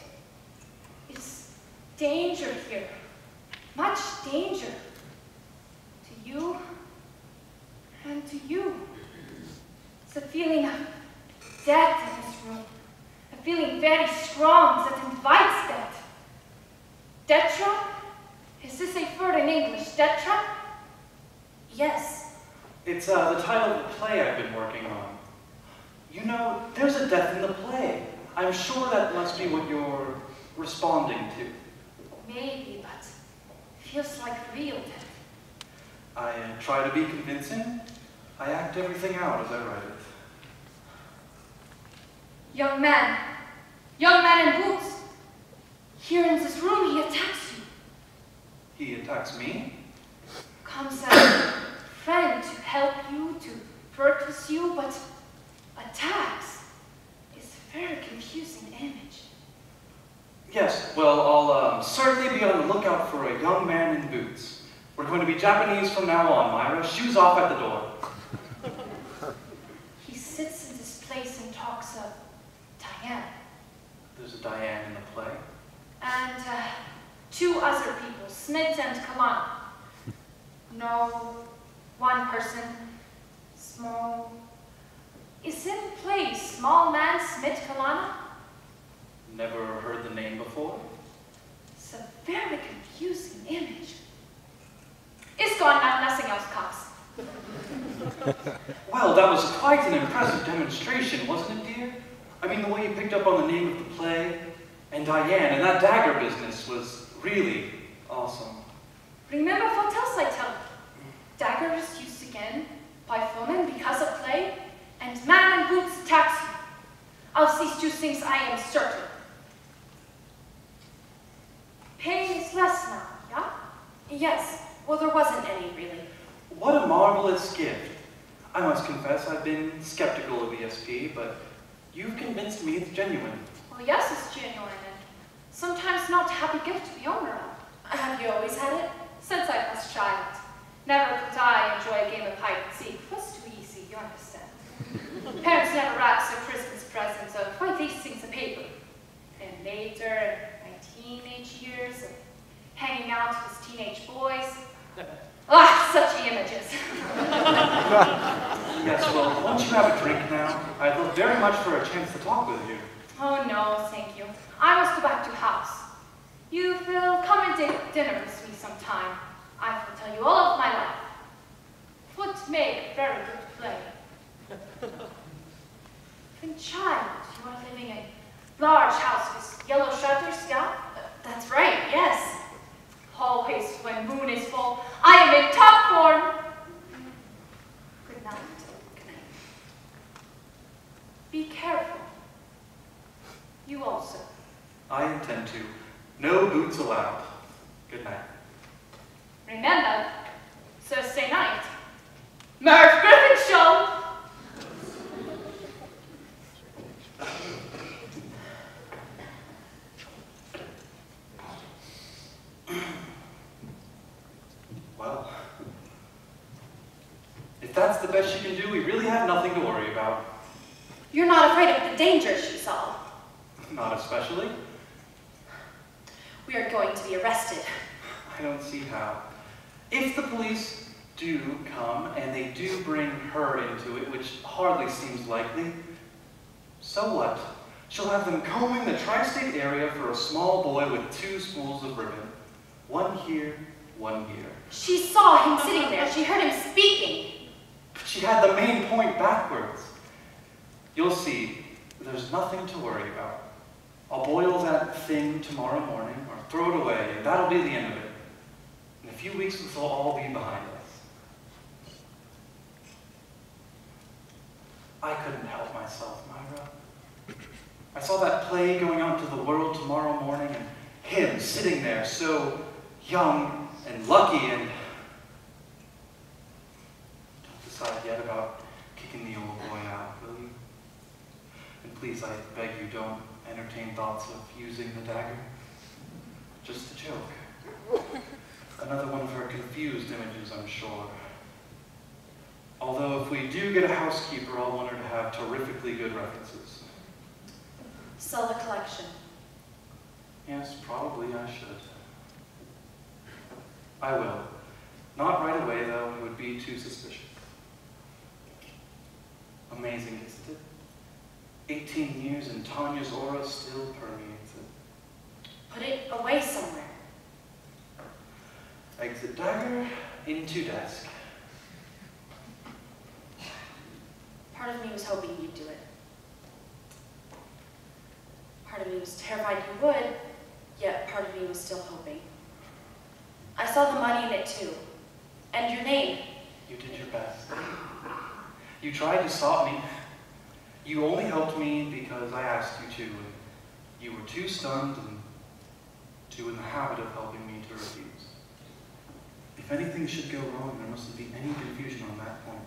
It's danger here. Much danger. To you and to you. It's a feeling of death in this room. A feeling very strong that invites death. Detra? Is this a word in English? trap? Yes. It's uh, the title of the play I've been working on. You know, there's a death in the play. I'm sure that must be what you're responding to. Maybe, but feels like real death. I uh, try to be convincing. I act everything out as I write it. Young man, young man in boots. Here in this room, he attacks you. Attacks me. Comes a friend to help you, to with you, but attacks is a very confusing image. Yes, well, I'll um, certainly be on the lookout for a young man in boots. We're going to be Japanese from now on, Myra. Shoes off at the door. He sits in this place and talks of Diane There's a Diane in the play. and uh, two other people, Smith and Kalana. No, one person, small. Is in place, small man, Smith Corona? Never heard the name before. It's a very confusing image. It's gone now, nothing else comes. Well, that was quite an impressive demonstration, wasn't it, dear? I mean, the way you picked up on the name of the play, and Diane, and that dagger business was really awesome. Remember what else I tell you? Dagger is used again by women because of play, and man in boots attacks you. Of these two things I am certain. Pain is less now, yeah? Yes, well, there wasn't any, really. What a marvelous gift. I must confess I've been skeptical of ESP, but you've convinced me it's genuine. Well, yes, it's genuine, sometimes not a happy gift to be owner of. Have you always had it? Since I was a child, never could I enjoy a game of hide and seek. It was too easy, you understand. Parents never wrapped their Christmas presents of why these things in paper. And later, my teenage years, of hanging out with teenage boys. Ah, such images. Yes, well, won't you have a drink now? I'd love very much for a chance to talk with you. Oh no, thank you. I must go back to house. You will come and take dinner with me sometime. I will tell you all of my life. Would make very good play. When child, you are living in large house with yellow shutters, yeah? That's right, yes. Always when moon is full, I am in top form. Good night. Good night. Be careful. You also. I intend to. No boots allowed. Good night. Remember, Thursday night, Merv Griffin Show. Well, if that's the best you can do, we really have nothing to worry about. You're not afraid of the dangers she saw. Not especially. We are going to be arrested. I don't see how. If the police do come and they do bring her into it, which hardly seems likely, so what? She'll have them combing the tri-state area for a small boy with two spools of ribbon. One here, one here. She saw him sitting there. She heard him speaking. But she had the main point backwards. You'll see, there's nothing to worry about. I'll boil that thing tomorrow morning, or throw it away, and that'll be the end of it. In a few weeks, this will all be behind us. I couldn't help myself, Myra. I saw that play going out to the world tomorrow morning, and him sitting there so young and lucky and don't decide yet about kicking the old boy out, will you? And please, I beg you, don't entertain thoughts of using the dagger. Just a joke. Another one of her confused images, I'm sure. Although if we do get a housekeeper, I'll want her to have terrifically good references. Sell the collection. Yes, probably I should. I will. Not right away, though. It would be too suspicious. Amazing, isn't it? 18 years and Tanya's aura still permeates it. Put it away somewhere. Exit dagger, into desk. Part of me was hoping you'd do it. Part of me was terrified you would, yet part of me was still hoping. I saw the money in it too. And your name. You did your best. You tried to stop me. You only helped me because I asked you to, and you were too stunned too in the habit of helping me to refuse. If anything should go wrong, there mustn't be any confusion on that point.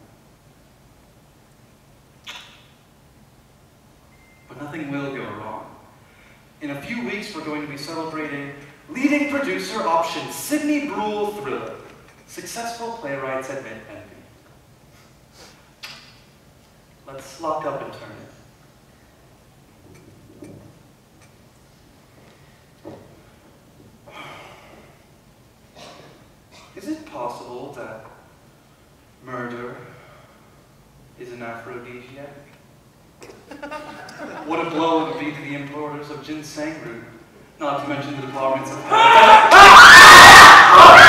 But nothing will go wrong. In a few weeks, we're going to be celebrating leading producer option Sidney Bruhl thriller. Successful playwrights admit envy. Let's lock up and turn it. Is it possible that murder is an aphrodisiac? what a blow it would be to the importers of ginseng root, not to mention the departments of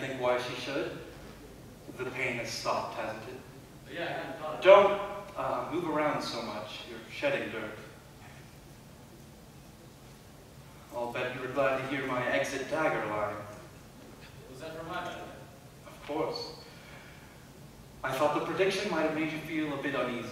Think why she should. The pain has stopped, hasn't it? Yeah, I hadn't thought of Don't uh, move around so much. You're shedding dirt. I'll bet you were glad to hear my exit dagger line. Was that for my benefit? Of course. I thought the prediction might have made you feel a bit uneasy.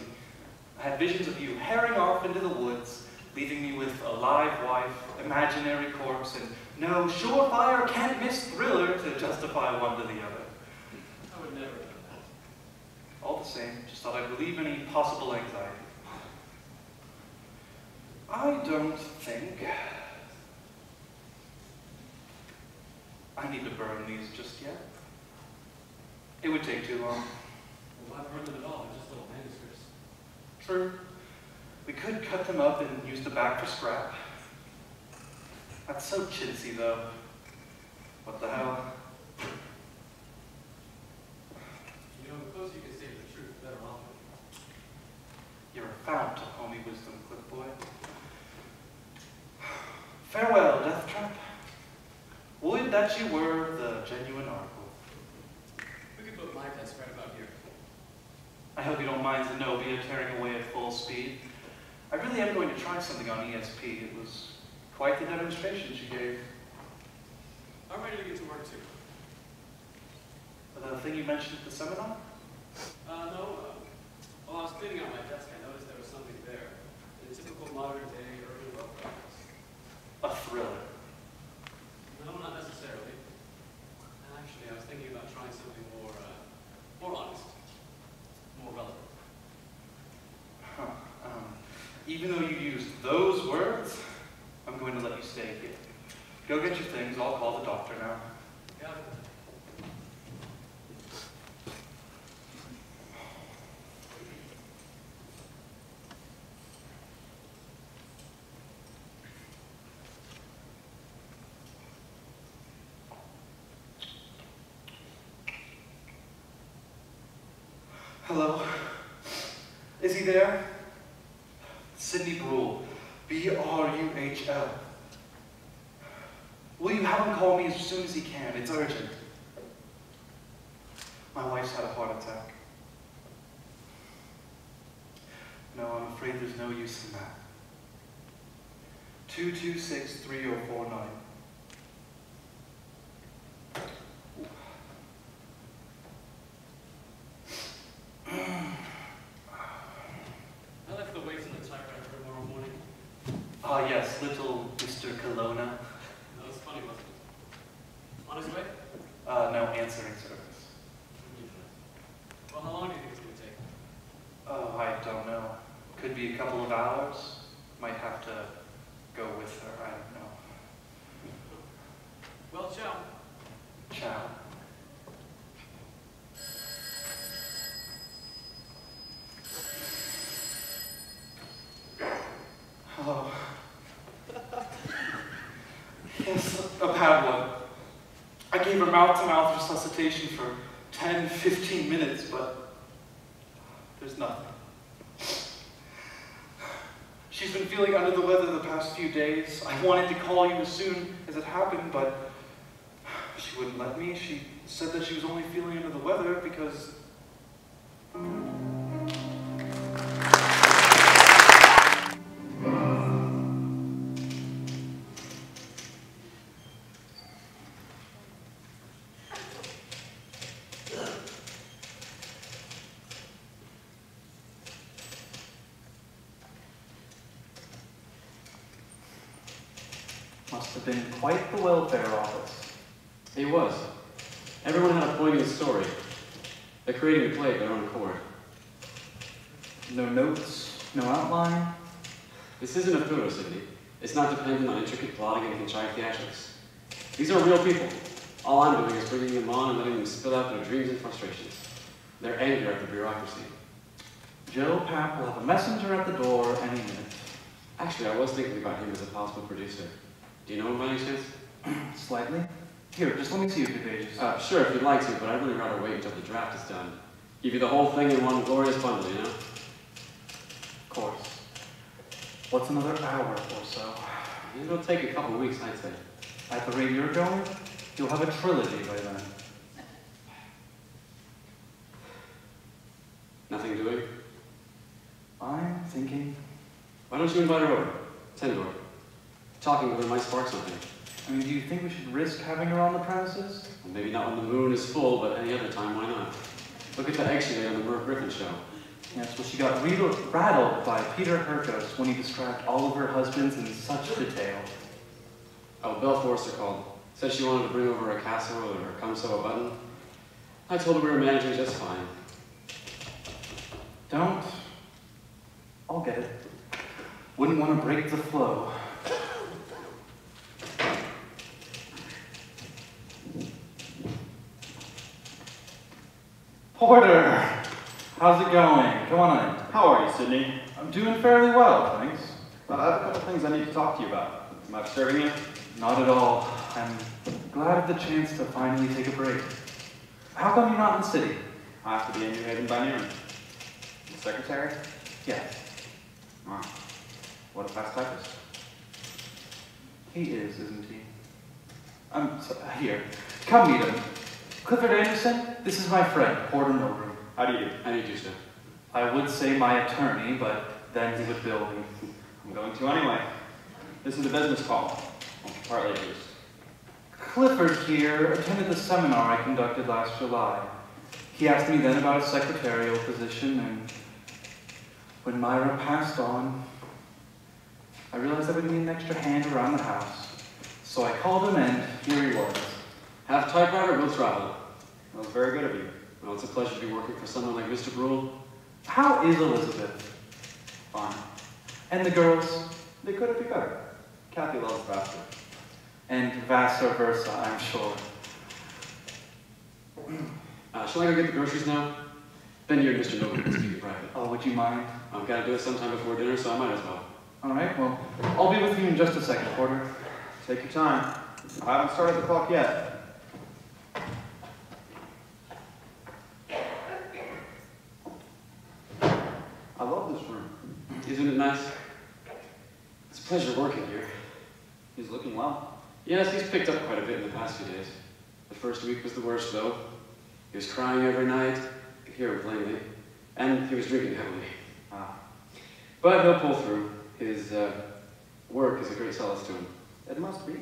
I had visions of you herring off into the woods, leaving me with a live wife, imaginary corpse, and no surefire can't miss thriller to justify one to the other. I would never have that. All the same, just thought I'd relieve any possible anxiety. I don't think I need to burn these just yet. It would take too long. Well, why burn them at all? They're just little manuscripts. True. We could cut them up and use the back for scrap. That's so chintzy, though. What the hell? You know, the closer you can stay to the truth, the better off. You're a fount of homey wisdom, Clipboy. Farewell, Death Trap. Would that you were the genuine article. We could put my desk right about here. I hope you don't mind Zenobia tearing away at full speed. I really am going to try something on ESP. It was quite the demonstration she gave. I'm ready to get to work too. The thing you mentioned at the seminar? Uh, no, uh, while I was cleaning out my desk, I noticed there was something there. In typical modern day urban love. A thriller. No, not necessarily. Actually, I was thinking about trying something more, uh, more honest. More relevant. Huh. Um, even though you used those words, I'm going to let you stay here. Go get your things. I'll call the doctor now. Hello. Is he there? Sidney Bruhl. B-R-U-H-L. Will you have him call me as soon as he can? It's urgent. My wife's had a heart attack. No, I'm afraid there's no use in that. 226 3049. Mouth-to-mouth resuscitation for 10, 15 minutes, but there's nothing. She's been feeling under the weather the past few days. I wanted to call you as soon as it happened, but she wouldn't let me. She said that she was only feeling under the weather because. Have been quite the welfare office. It was. Everyone had a poignant story. They're creating a play of their own accord. No notes, no outline. This isn't a photo, Sidney. It's not dependent on intricate plotting and contrived theatrics. These are real people. All I'm doing is bringing them on and letting them spill out their dreams and frustrations. Their anger at the bureaucracy. Joe Papp will have a messenger at the door any minute. Actually, I was thinking about him as a possible producer. Do you know him by any chance? Slightly. Here, just let me see a few pages. Uh, sure, if you'd like to, but I'd really rather wait until the draft is done. Give you the whole thing in one glorious bundle, you know? of course. What's another hour or so? It'll take a couple weeks, I'd say. At the rate you're going, you'll have a trilogy by then. Nothing doing? I'm thinking. Why don't you invite her over? ten Dorp. Talking with her might spark something. I mean, do you think we should risk having her on the premises? Well, maybe not when the moon is full, but any other time, why not? Look at the egg she laid on the Merv Griffin show. Yes, well, she got rattled by Peter Hurkos when he described all of her husbands in such detail. Oh, Belle Forrester called. Said she wanted to bring over a casserole or a button. I told her we were managing just fine. Don't. I'll get it. Wouldn't want to break the flow. Porter! How's it going? Come on in. How are you, Sidney? I'm doing fairly well, thanks. Well, I have a couple things I need to talk to you about. Am I disturbing you? Not at all. I'm glad of the chance to finally take a break. How come you're not in the city? I have to be in New Haven by noon. The secretary? Yes, Wow. What a fast typist. he is, isn't he? I'm so, here. Come meet him. Clifford Anderson, this is my friend, Porter Milgrim. How do you do? I need you, sir. I would say my attorney, but then he would bill me. I'm going to anyway. This is a business call. I'll partly introduce. Clifford here attended the seminar I conducted last July. He asked me then about a secretarial position, and when Myra passed on, I realized I would need an extra hand around the house. So I called him, and here he was. Have typewriter, we'll travel. That was very good of you. Well, it's a pleasure to be working for someone like Mr. Bruhl. How is Elizabeth? Fine. And the girls? They couldn't be better. Kathy loves Vassar. And vice versa, I'm sure. Uh, shall I go get the groceries now? Then you and Mr. Noble can speak in private. Oh, would you mind? I've got to do it sometime before dinner, so I might as well. All right, well, I'll be with you in just a second, Porter. Take your time. I haven't started the clock yet. I love this room. Isn't it nice? It's a pleasure working here. He's looking well. Yes, he's picked up quite a bit in the past few days. The first week was the worst, though. He was crying every night. Could hear him plainly. And he was drinking heavily. Ah. But he'll pull through. His uh, work is a great solace to him. It must be.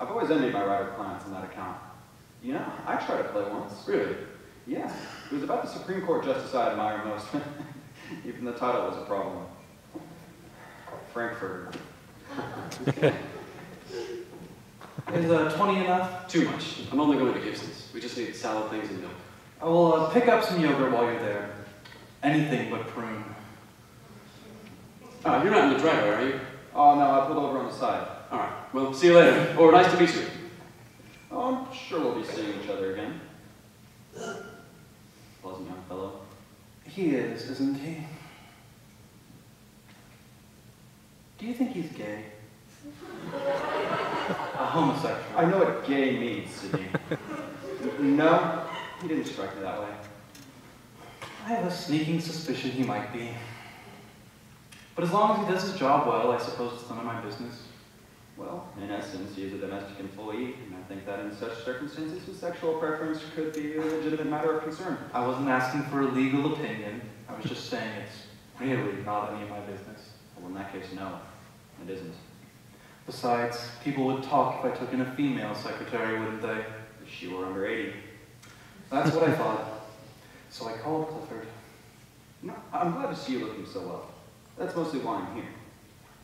I've always envied my writer clients on that account. You know, I tried to play once. Really? Yeah. It was about the Supreme Court justice I admire most. Even the title was a problem. Frankfurter. Is uh, 20 enough? Too much. I'm only going to Gibson's. We just need salad things and milk. I will uh, pick up some yogurt while you're there. Anything but prune. Ah, you're not in the driveway, are you? Oh no, I pulled over on the side. All right. Well, see you later. Or nice to meet you. Oh, I'm sure we'll be seeing each other again. Pleasant young fellow. He is, isn't he? Do you think he's gay? A homosexual. I know what gay means, Sidney. no, he didn't strike me that way. I have a sneaking suspicion he might be. But as long as he does his job well, I suppose it's none of my business. Well, in essence, he is a domestic employee, and I think that in such circumstances, his sexual preference could be a legitimate matter of concern. I wasn't asking for a legal opinion. I was just saying it's really not any of my business. Well, in that case, no, it isn't. Besides, people would talk if I took in a female secretary, wouldn't they? If she were under 80. That's what I thought. So I called Clifford. No, I'm glad to see you looking so well. That's mostly why I'm here.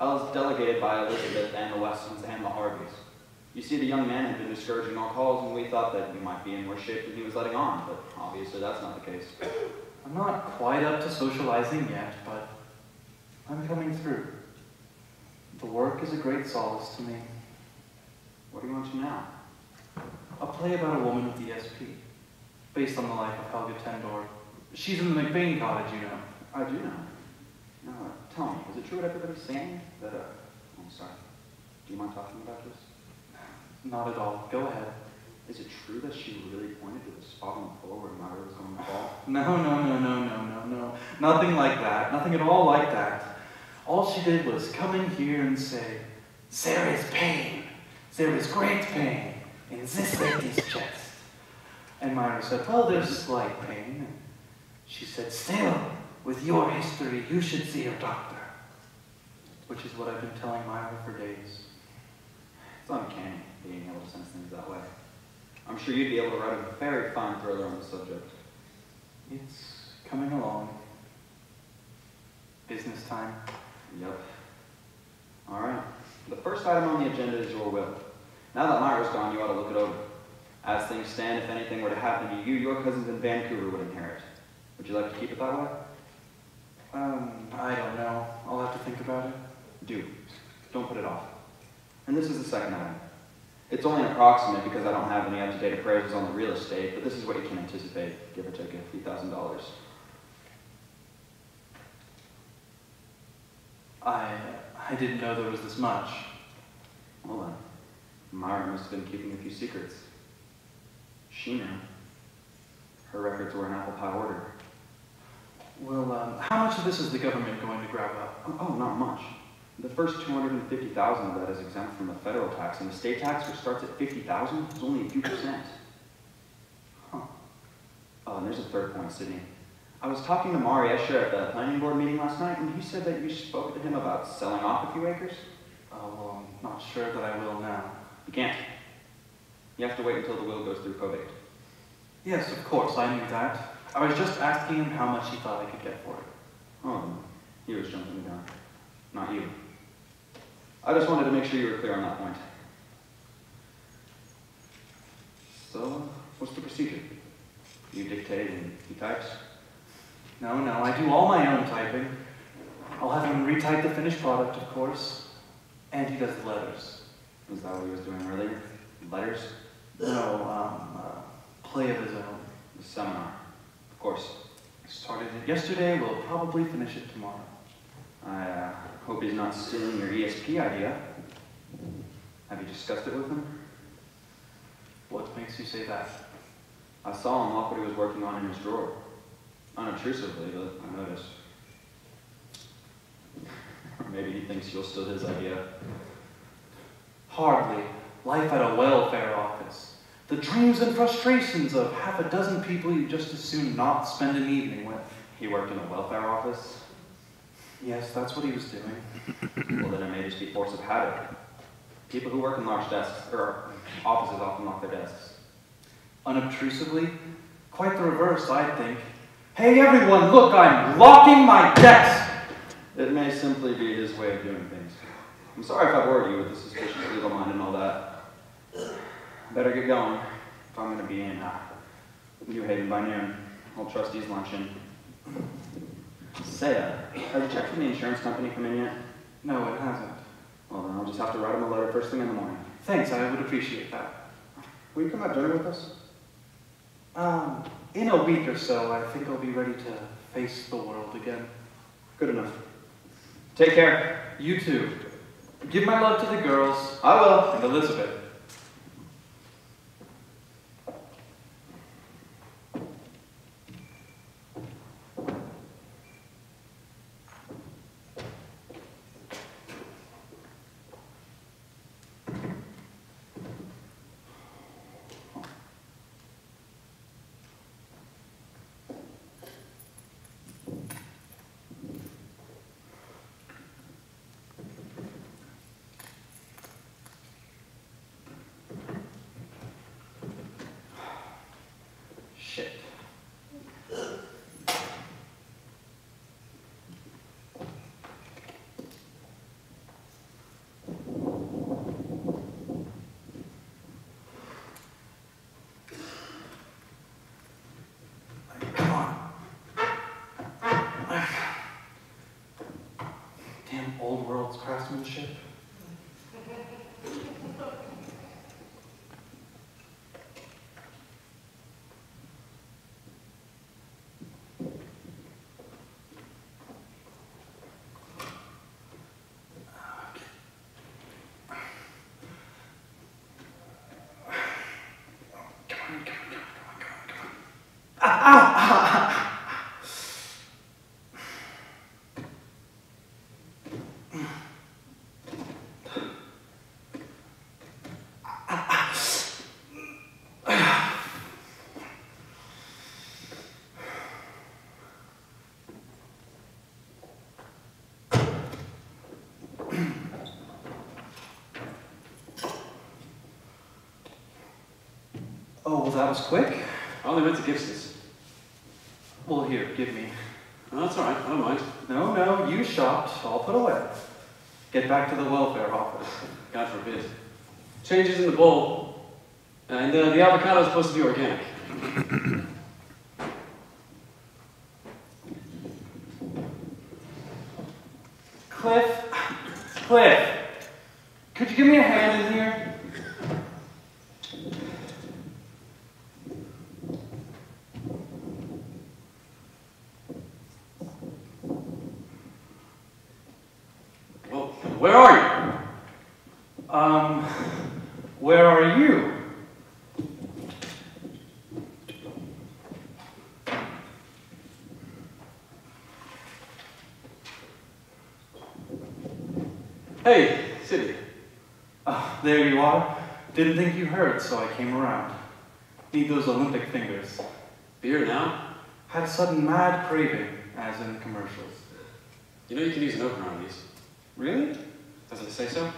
I was delegated by Elizabeth and the Westons and the Harveys. You see, the young man had been discouraging our calls, and we thought that you might be in worse shape than he was letting on, but obviously that's not the case. I'm not quite up to socializing yet, but I'm coming through. The work is a great solace to me. What do you want to now? A play about a woman with ESP, based on the life of Helga ten Dorp. She's in the McBain cottage, you know. I do know. Now, tell me, is it true what everybody's saying? That, uh, I'm sorry. Do you mind talking about this? Not at all. Go ahead. Is it true that she really pointed to the spot on the floor where Myra was going to fall? No, no, no, no, no, no, no. Nothing like that. Nothing at all like that. All she did was come in here and say, There is pain. There is great pain in this lady's chest. And Myra said, Well, there's slight pain. She said, Still, with your history, you should see your doctor. Which is what I've been telling Myra for days. It's uncanny being able to sense things that way. I'm sure you'd be able to write a very fine thriller on the subject. It's coming along. Business time. Yep. All right. The first item on the agenda is your will. Now that Myra's gone, you ought to look it over. As things stand, if anything were to happen to you, your cousins in Vancouver would inherit. Would you like to keep it that way? Um, I don't know. I'll have to think about it. Do. Don't put it off. And this is the second item. It's only approximate because I don't have any up-to-date appraisals on the real estate, but this is what you can anticipate, give or take a few thousand dollars. I I didn't know there was this much. Well then, Myra must have been keeping a few secrets. She knew. Her records were in apple pie order. Well, um, how much of this is the government going to grab up? Oh, oh, not much. The first 250,000 of that is exempt from the federal tax, and the state tax, which starts at 50,000, is only a few percent. Huh. Oh, and there's a third point, Sidney. I was talking to Mari Escher at the planning board meeting last night, and he said that you spoke to him about selling off a few acres. Oh, well, I'm not sure that I will now. You can't. You have to wait until the will goes through probate. Yes, of course, I knew that. I was just asking him how much he thought I could get for it. Oh, he was jumping the gun. Not you. I just wanted to make sure you were clear on that point. So, what's the procedure? You dictate and he types? No, no, I do all my own typing. I'll have him retype the finished product, of course. And he does the letters. Is that what he was doing earlier? Letters? No, um, uh, play of his own. The seminar. Of course. Started it yesterday, we'll probably finish it tomorrow. I uh, hope he's not stealing your ESP idea. Have you discussed it with him? What makes you say that? I saw him lock what he was working on in his drawer. Unobtrusively, but I noticed. maybe he thinks you'll steal his idea. Hardly. Life at a welfare office. The dreams and frustrations of half a dozen people you just as soon not spend an evening with. He worked in a welfare office? Yes, that's what he was doing. Well, then it may just be force of habit. People who work in large desks, or offices often lock their desks. Unobtrusively? Quite the reverse, I think. Hey everyone, look, I'm locking my desk! It may simply be his way of doing things. I'm sorry if I bored you with the suspicious legal mind and all that. Better get going if I'm going to be in uh, New Haven by noon. Old trustees luncheon. Say, have you checked from the insurance company come in yet? No, it hasn't. Well, then I'll just have to write him a letter first thing in the morning. Thanks, I would appreciate that. Will you come have dinner with us? Um, in a week or so, I think I'll be ready to face the world again. Good enough. Take care. You too. Give my love to the girls I will. and Elizabeth. Damn old world's craftsmanship. Well, that was quick. I only went to Gibson's. Well, here, give me. Oh, that's all right. I don't mind. No, no, you shopped. I'll put away. Get back to the welfare office. God forbid. Changes in the bowl. And uh, the avocado is supposed to be organic. Cliff, Cliff, could you give me a hand in here? Well, where are you? Um, where are you? Hey, Sidney. Oh, there you are. Didn't so I came around. Need those Olympic fingers. Beer now? Had a sudden mad craving, as in commercials. You know you can use an opener on these. Really? Doesn't it say so?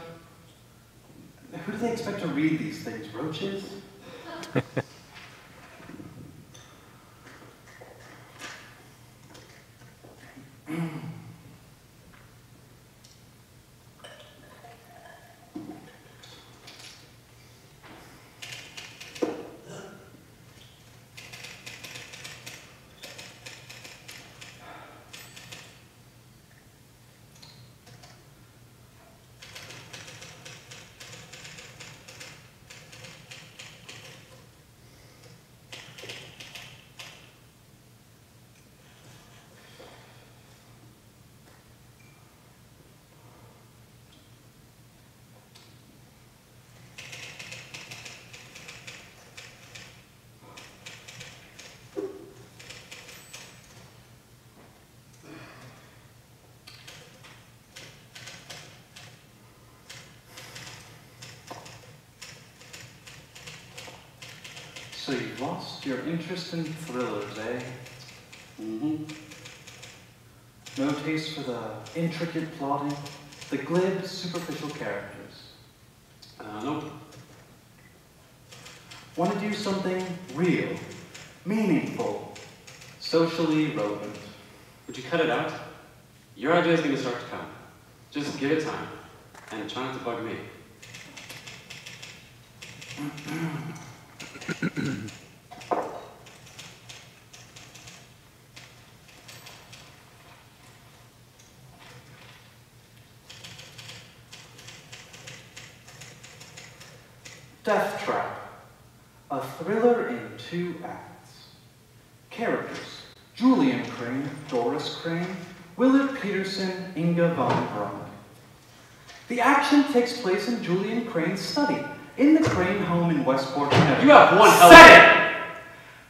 Who do they expect to read these things? Roaches? So you've lost your interest in thrillers, eh? Mm-hmm. No taste for the intricate plotting, the glib, superficial characters. Uh, nope. Want to do something real, meaningful, socially relevant. Would you cut it out? Your idea is going to start to come. Just give it time. And try not to bug me. Death Trap, a thriller in two acts. Characters Julian Crane, Doris Crane, Willard Peterson, Inga Van Bronk. The action takes place in Julian Crane's study, in the Crane home in Westport, Connecticut. You have one hell of it!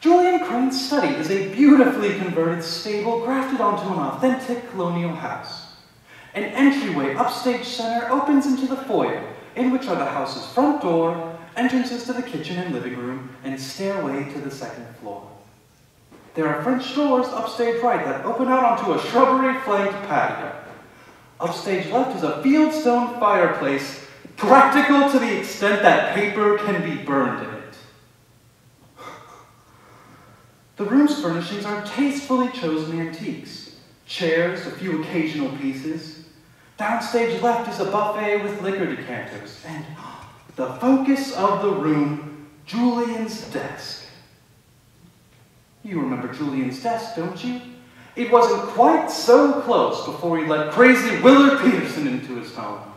Julian Crane's study is a beautifully converted stable grafted onto an authentic colonial house. An entryway upstage center opens into the foyer, in which are the house's front door, entrances to the kitchen and living room, and stairway to the second floor. There are French doors upstage right that open out onto a shrubbery flanked patio. Upstage left is a fieldstone fireplace, practical to the extent that paper can be burned in it. The room's furnishings are tastefully chosen antiques. Chairs, a few occasional pieces. Downstage left is a buffet with liquor decanters. And the focus of the room, Julian's desk. You remember Julian's desk, don't you? It wasn't quite so close before he let crazy Willard Peterson into his home.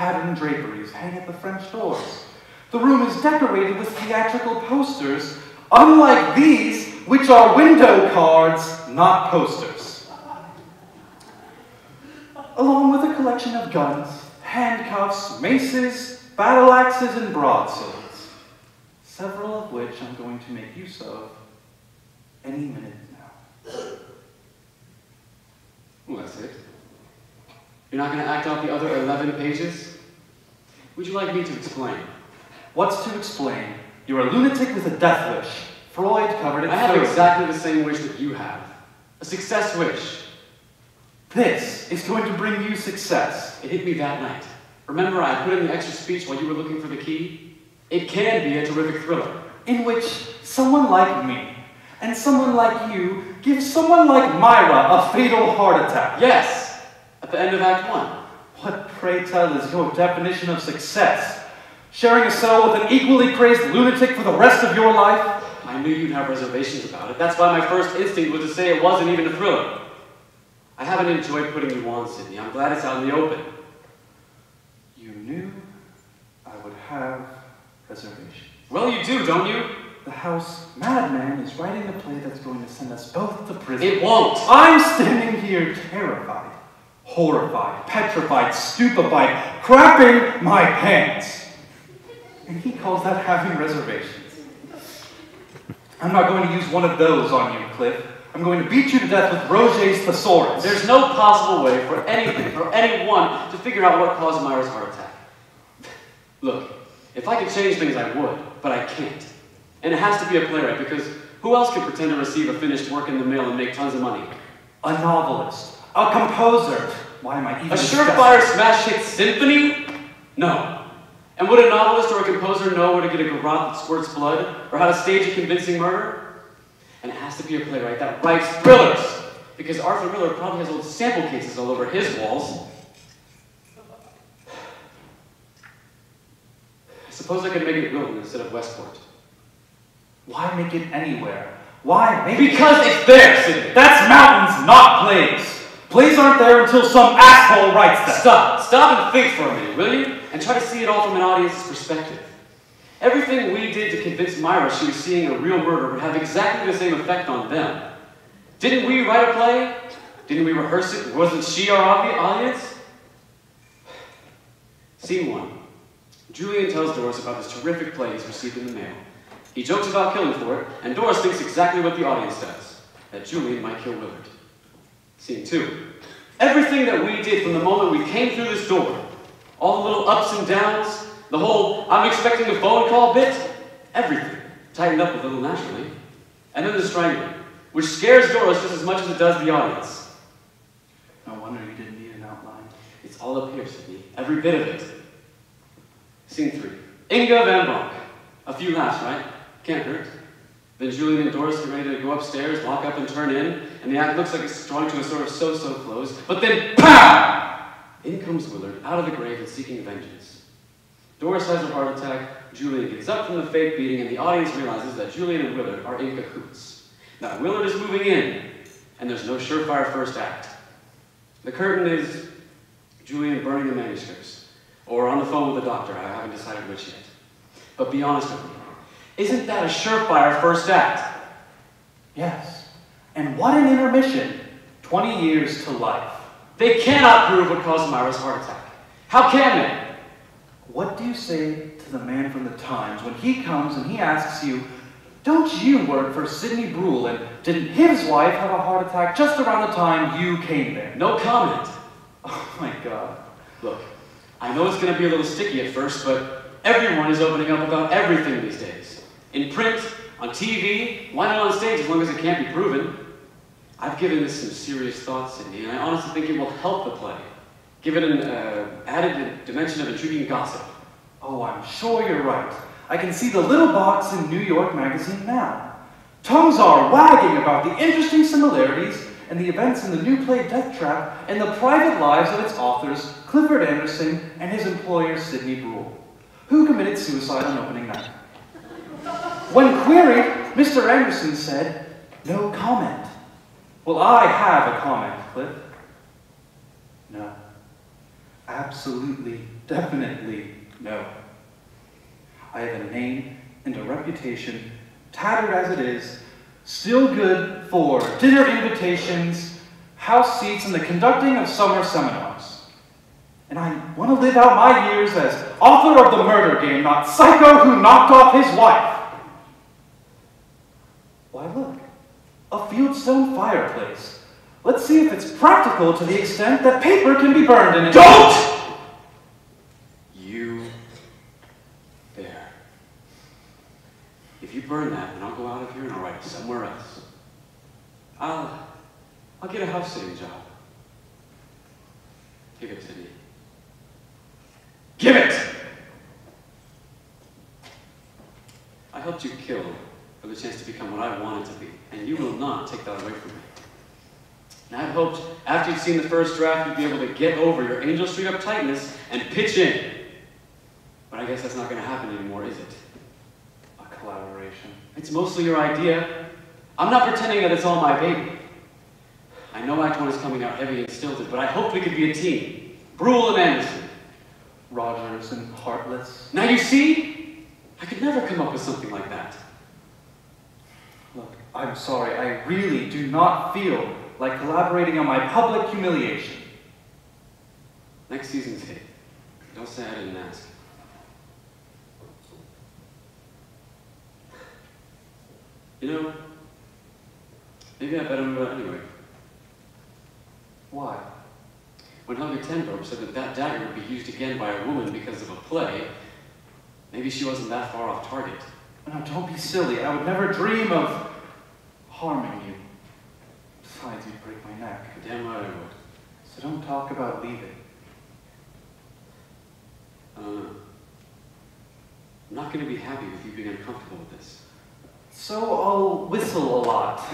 Patterned draperies hang at the French doors. The room is decorated with theatrical posters, unlike these, which are window cards, not posters. Along with a collection of guns, handcuffs, maces, battle axes, and broadswords, several of which I'm going to make use of any minute now. Well, that's it. You're not going to act out the other 11 pages? Would you like me to explain? What's to explain? You're a lunatic with a death wish. Freud covered it I have exactly the same wish that you have. A success wish. This is going to bring you success. It hit me that night. Remember I put in the extra speech while you were looking for the key? It can be a terrific thriller. in which someone like me and someone like you give someone like Myra a fatal heart attack. Yes! At the end of Act 1. What, pray tell, is your definition of success? Sharing a cell with an equally crazed lunatic for the rest of your life? I knew you'd have reservations about it. That's why my first instinct was to say it wasn't even a thriller. I haven't enjoyed putting you on, Sidney. I'm glad it's out in the open. You knew I would have reservations. Well, you do, don't you? The house madman is writing a play that's going to send us both to prison. It won't. I'm standing here terrified, horrified, petrified, stupefied, crapping my pants. And he calls that having reservations. I'm not going to use one of those on you, Cliff. I'm going to beat you to death with Roget's thesaurus. There's no possible way for anything, for anyone, to figure out what caused Myra's heart attack. Look, if I could change things, I would, but I can't. And it has to be a playwright because who else could pretend to receive a finished work in the mail and make tons of money? a novelist, a composer. Why am I even A surefire smash hit symphony? No. And would a novelist or a composer know where to get a garrote that squirts blood? Or how to stage a convincing murder? And it has to be a playwright that writes thrillers! Because Arthur Miller probably has old sample cases all over his walls. I suppose I could make it Wilton instead of Westport. Why make it anywhere? Why make it? Because it's there, Sidney! That's mountains, not plays. Plays aren't there until some asshole writes them. Stop! Stop and think for a minute, will you? And try to see it all from an audience's perspective. Everything we did to convince Myra she was seeing a real murder would have exactly the same effect on them. Didn't we write a play? Didn't we rehearse it? Wasn't she our audience? Scene one. Julian tells Doris about this terrific play he's received in the mail. He jokes about killing for it, and Doris thinks exactly what the audience does that Julian might kill Willard. Scene two. Everything that we did from the moment we came through this door, all the little ups and downs, The whole I'm expecting a phone call bit, everything, tightened up a little naturally. And then the strangling, which scares Doris just as much as it does the audience. No wonder you didn't need an outline. It's all up here, Sidney. Every bit of it. Scene three. Inga Van Bronk. A few laughs, right? Can't hurt. Then Julian and Doris get ready to go upstairs, walk up and turn in, and the act looks like it's drawing to a sort of so-so close. But then, POW! In comes Willard, out of the grave and seeking vengeance. Doris has a heart attack, Julian gets up from the fake beating, and the audience realizes that Julian and Willard are in cahoots. Now, Willard is moving in, and there's no surefire first act. The curtain is Julian burning the manuscripts, or on the phone with the doctor, I haven't decided which yet. But be honest with me, isn't that a surefire first act? Yes. And what an intermission. 20 years to life. They cannot prove what caused Myra's heart attack. How can they? What do you say to the man from the Times when he comes and he asks you, don't you work for Sidney Bruhl and didn't his wife have a heart attack just around the time you came there? No comment. Oh my god. Look, I know it's going to be a little sticky at first, but everyone is opening up about everything these days. In print, on TV, why not on stage as long as it can't be proven? I've given this some serious thought, Sidney, and I honestly think it will help the play. Give it an uh, added dimension of intriguing gossip. Oh, I'm sure you're right. I can see the little box in New York Magazine now. Tongues are wagging about the interesting similarities and the events in the new play Death Trap and the private lives of its authors, Clifford Anderson and his employer, Sidney Bruhl, who committed suicide on opening night. When queried, Mr. Anderson said, no comment. Well, I have a comment, Cliff. No. Absolutely, definitely no. I have a name and a reputation, tattered as it is, still good for dinner invitations, house seats, and the conducting of summer seminars. And I want to live out my years as author of the murder game, not psycho who knocked off his wife. Why, look, a fieldstone fireplace. Let's see if it's practical to the extent that paper can be burned in it. Don't! You there. If you burn that, then I'll go out of here and I'll write it somewhere else. I'll, I'll get a house sitting job. Give it to me. Give it! I helped you kill for the chance to become what I wanted to be, and you will not take that away from me. And I hoped after you'd seen the first draft, you'd be able to get over your Angel Street uptightness and pitch in. But I guess that's not going to happen anymore, is it? A collaboration. It's mostly your idea. I'm not pretending that it's all my baby. I know Act 1 is coming out heavy and stilted, but I hoped we could be a team. Bruhl and Anderson. Rogers and Heartless. Now you see? I could never come up with something like that. Look, I'm sorry, I really do not feel like collaborating on my public humiliation. Next season's hit. Don't say I didn't ask. You know, maybe I better move out anyway. Why? When Helga ten Dorp said that that dagger would be used again by a woman because of a play, maybe she wasn't that far off target. Now, don't be silly. I would never dream of harming you. Besides, you'd break my neck. Damn right I would. So don't talk about leaving. I don't know. I'm not going to be happy with you being uncomfortable with this. So I'll whistle a lot.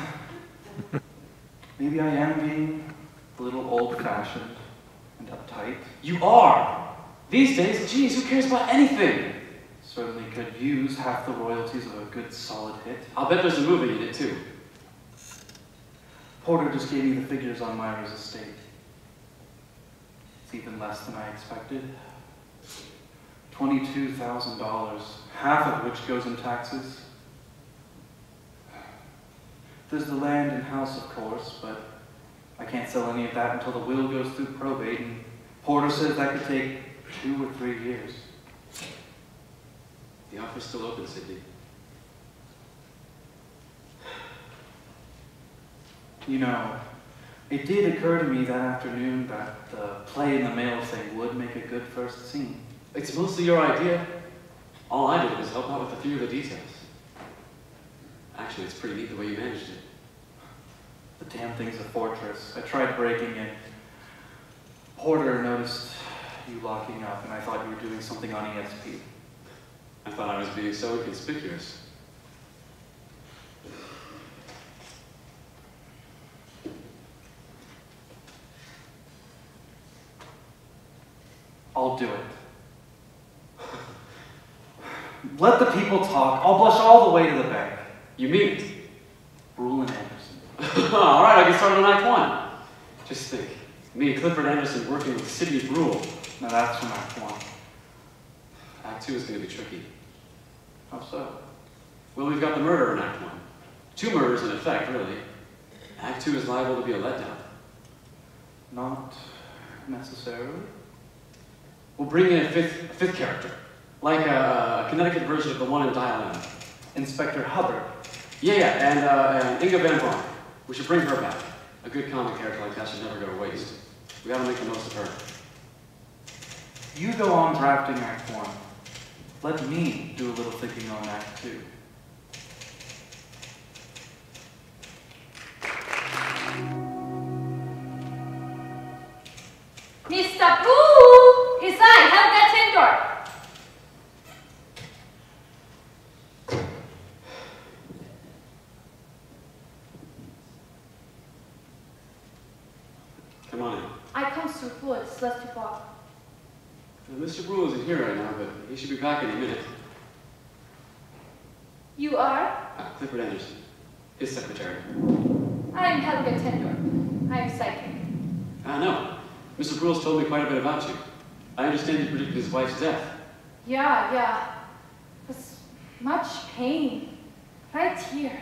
Maybe I am being a little old-fashioned and uptight. You are! These days, geez, who cares about anything? Certainly could use half the royalties of a good solid hit. I'll bet there's a movie in it too. Porter just gave me the figures on Myra's estate. It's even less than I expected. $22,000, half of which goes in taxes. There's the land and house, of course, but I can't sell any of that until the will goes through probate, and Porter says that could take two or three years. The offer's still open, Sidney. You know, it did occur to me that afternoon that the play in the mail thing would make a good first scene. It's mostly your idea. All I did was help out with a few of the details. Actually, it's pretty neat the way you managed it. The damn thing's a fortress. I tried breaking it. Porter noticed you locking up, and I thought you were doing something on ESP. I thought I was being so conspicuous. I'll do it. Let the people talk. I'll blush all the way to the bank. You mean it? Bruhl and Anderson. All right, I can start on Act One. Just think, me and Clifford Anderson working with Sidney Bruhl. Now that's from Act One. Act Two is going to be tricky. How so? Well, we've got the murder in Act One. Two murders in effect, really. Act Two is liable to be a letdown. Not necessarily. We'll bring in a fifth, a fifth character, like a, a Connecticut version of the one in Dial M. Inspector Hubbard. Yeah, yeah, and, uh, and Inga Van Bronk. We should bring her back. A good comic character like that should never go to waste. We gotta make the most of her. You go on drafting Act One. Let me do a little thinking on Act Two. Mr. Boo! Is I, Helga ten Dorp. Come on in. I come through woods, left to walk. Uh, Mr. Bruhl isn't here right now, but he should be back any minute. You are? Uh, Clifford Anderson, his secretary. I am Helga ten Dorp. I am psychic. I know. Mr. Bruhl's told me quite a bit about you. I understand you predicted his wife's death. Yeah, yeah. Was much pain. Right here.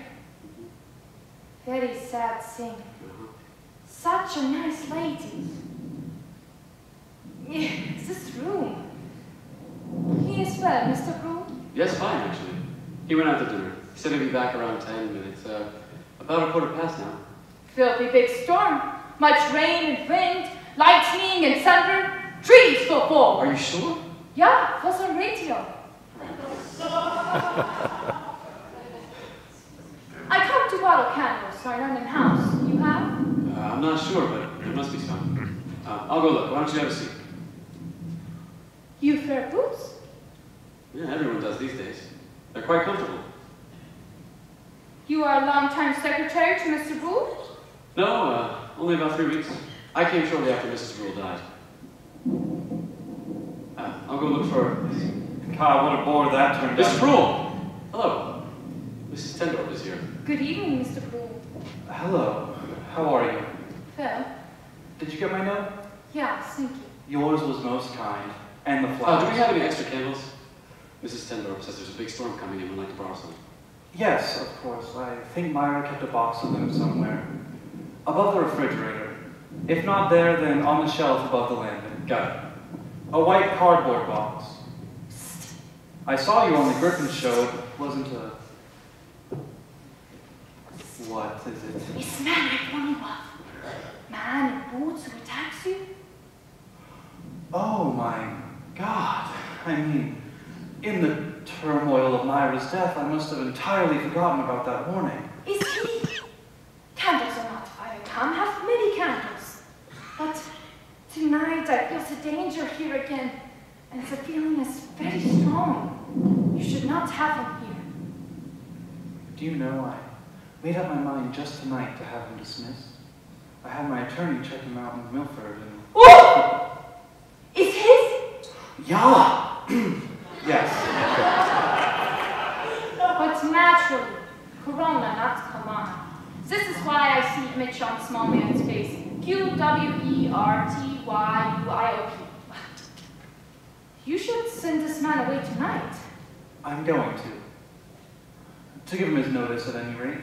Very sad thing. Uh-huh. Such a nice lady. Yeah, this room. He is well, Mr. Brew. Yes, fine, actually. He went out to dinner. He said he'd be back around 10 minutes. Uh, about a quarter past now. Filthy big storm. Much rain and wind, lightning and thunder. Trees will fall. Are you sure? Yeah, was on radio. I come to bottle candles run in house. You have? Uh, I'm not sure, but there must be some. Uh, I'll go look. Why don't you have a seat? You wear boots? Yeah, everyone does these days. They're quite comfortable. You are a long-time secretary to Mr. Brew? No, uh, only about three weeks. I came shortly after Mrs. Rule died. Uh, I'll go look for God, what a bore that turned Mr. out. Rule. Hello. Mrs. ten Dorp is here. Good evening, Mr. Brew. Hello. How are you? Well, Did you get my note? yeah, thank you. Yours was most kind. And the Uh, flowers. do we have any extra candles? Mrs. ten Dorp says there's a big storm coming in. We'd like to borrow some. Yes, of course. I think Myra kept a box of them somewhere. Above the refrigerator. If not there, then on the shelf above the landing. Got it. A white cardboard box. I saw you on the Griffin show. It wasn't a. What is it? This man I warn you of. Man in boots who attacks you? Oh my God. I mean, in the turmoil of Myra's death, I must have entirely forgotten about that warning. Is he? Candles are not I come have many candles. But tonight I feel the danger here again, and the feeling is very strong. You should not have him here. Do you know, I made up my mind just tonight to have him dismissed. I had my attorney check him out in Milford and. Oh! Yeah! yes. But naturally, Corona, not Corona. This is why I see image on small man's face. Q W E R T Y U I O P. You should send this man away tonight. I'm going to. To give him his notice at any rate.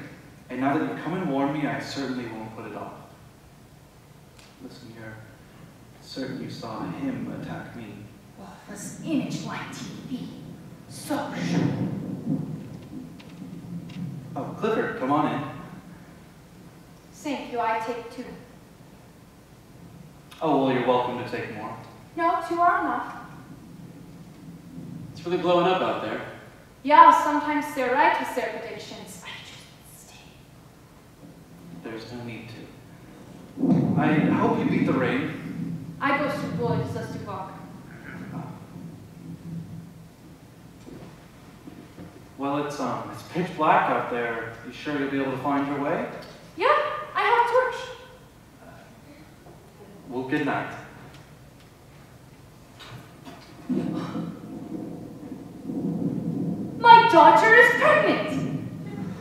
And now that you've come and warned me, I certainly won't put it off. Listen, you're certain you saw him attack me. What was image on TV? So sure. Oh, Clifford, come on in. Thank you, I take two. Oh, well, you're welcome to take more. No, two are enough. It's really blowing up out there. Yeah, sometimes they're right with their predictions. I just stay. There's no need to. I hope you beat the rain. I go to boys just to walk. Well, it's um, it's pitch black out there. You sure you'll be able to find your way? Yeah, I have a torch. Well, good night. My daughter is pregnant.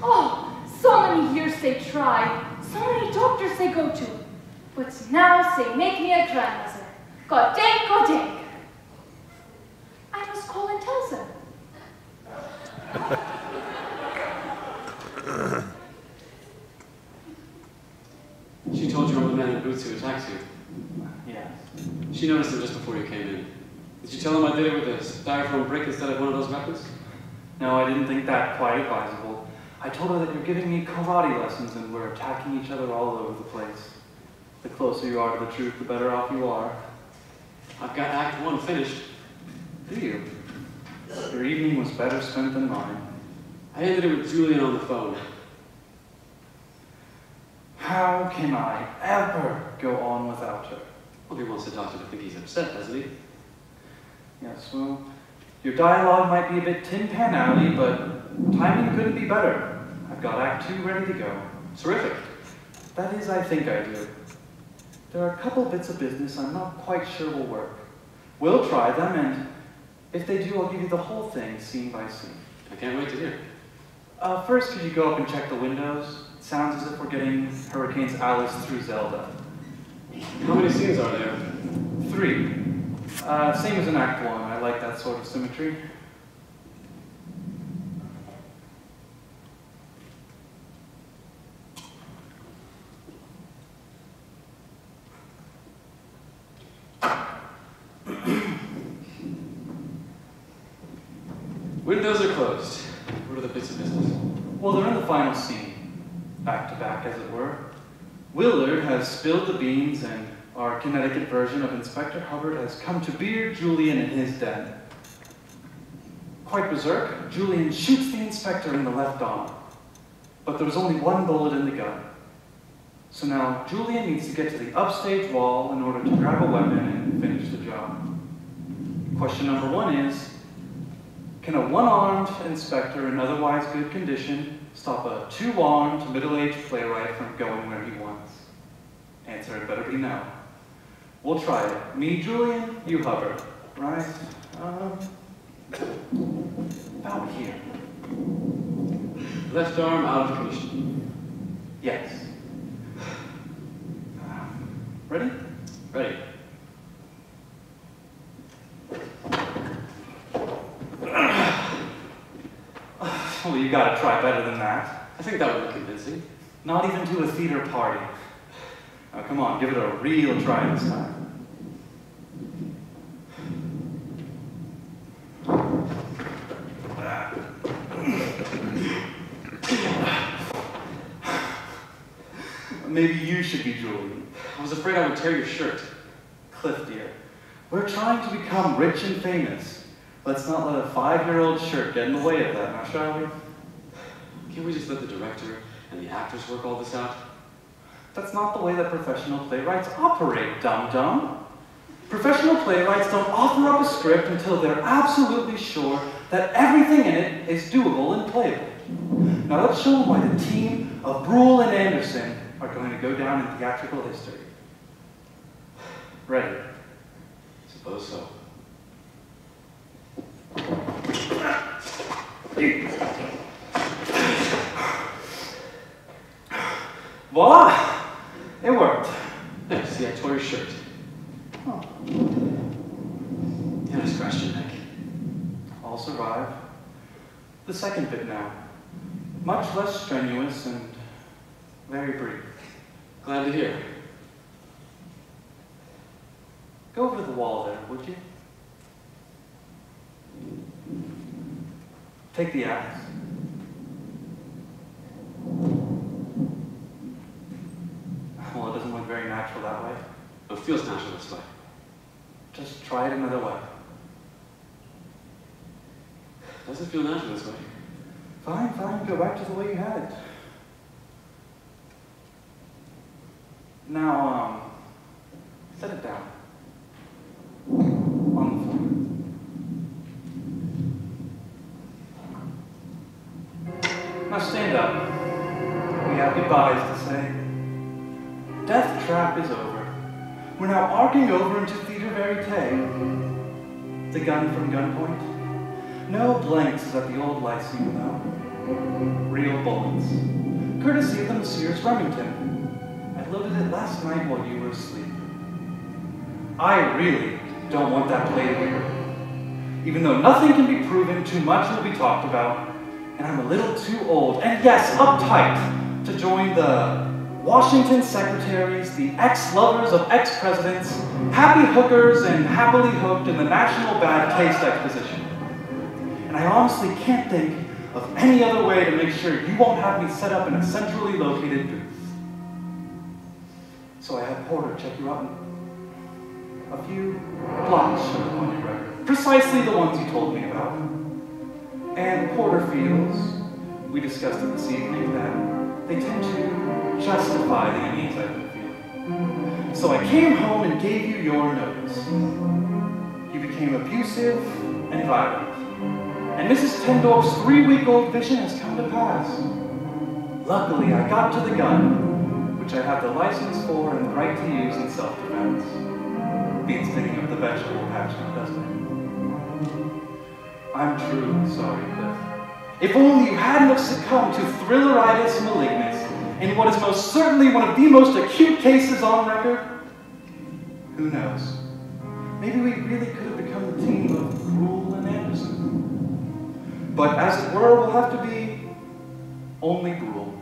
Oh, so many years they tried, so many doctors they go to. But now they make me a grandmother. God dang, God dang. I must call and tell them. She told you I'm the man in boots who attacked you. Yes. She noticed it just before you came in. Did you tell him I did it with a styrofoam brick instead of one of those weapons? No, I didn't think that quite advisable. I told her that you're giving me karate lessons and we're attacking each other all over the place. The closer you are to the truth, the better off you are. I've got Act One finished. Do you? Your evening was better spent than mine. I ended it with Julian on the phone. How can I ever go on without her? Well, he wants the doctor to think he's upset, doesn't he? Yes, well, your dialogue might be a bit Tin Pan Alley, but timing couldn't be better. I've got Act Two ready to go. Terrific. That is, I think I do. There are a couple bits of business I'm not quite sure will work. We'll try them, and if they do, I'll give you the whole thing, scene by scene. I can't wait to hear. Uh, first, could you go up and check the windows? It sounds as if we're getting Hurricanes Alice through Zelda. How many scenes are there? Three. Uh, same as in Act One. I like that sort of symmetry. Windows are closed. What are the bits of business? Well, they're in the final scene, back to back, as it were. Willard has spilled the beans, and our Connecticut version of Inspector Hubbard has come to beard Julian in his den. Quite berserk, Julian shoots the inspector in the left arm. But there was only one bullet in the gun. So now Julian needs to get to the upstage wall in order to grab a weapon and finish the job. Question number one is Can a one armed inspector in otherwise good condition stop a two armed middle aged playwright from going where he wants? Answer it better be no. We'll try it. Me, Julian, you, Hubbard. Right? Um, about here. Left arm out of commission. Yes. Ready? Ready. Well, you gotta try better than that. I think that would be convincing. Not even to a theater party. Now, come on, give it a real try this time. Maybe you should be Julian. I was afraid I would tear your shirt. Cliff, dear, we're trying to become rich and famous. Let's not let a five-year-old shirt get in the way of that, now shall we? Can't we just let the director and the actors work all this out? That's not the way that professional playwrights operate, dum-dum. Professional playwrights don't offer up a script until they're absolutely sure that everything in it is doable and playable. Now let's show them why the team of Bruhl and Anderson are going to go down in theatrical history. Ready? Suppose so. Voila! It worked. There, see, I tore your shirt. Oh. And I scratched your neck. I'll survive. The second bit now. Much less strenuous and very brief. Glad to hear. Go over the wall there, would you? Take the axe. It doesn't look very natural that way. It feels natural this way. Just try it another way. Doesn't feel natural this way. Fine, fine, go back to the way you had it. Now, um, set it down. Gun from gunpoint. No blanks as at the old Lyceum, though. Real bullets. Courtesy of the Messieurs Remington. I loaded it last night while you were asleep. I really don't want that played here. Even though nothing can be proven, too much will be talked about, and I'm a little too old, and yes, uptight, to join the Washington secretaries, the ex-lovers of ex-presidents, happy hookers and happily hooked in the National Bad Taste Exposition. And I honestly can't think of any other way to make sure you won't have me set up in a centrally located booth. So I had Porter check you out. A few blocks showed up on your record. Precisely the ones you told me about. And Porter feels, we discussed it this evening, that they tend to justify the unease I've been feeling. So I came home and gave you your notice. You became abusive and violent. And Mrs. ten Dorp's three-week-old vision has come to pass. Luckily, I got to the gun, which I have the license for and the right to use in self-defense. Beats picking up the vegetable patch doesn't it? I'm truly sorry, Cliff. If only you hadn't succumbed to thrilleritis malignus in what is most certainly one of the most acute cases on record. Who knows? Maybe we really could have become the team of Bruhl and Anderson. But as it were, we'll have to be only Bruhl.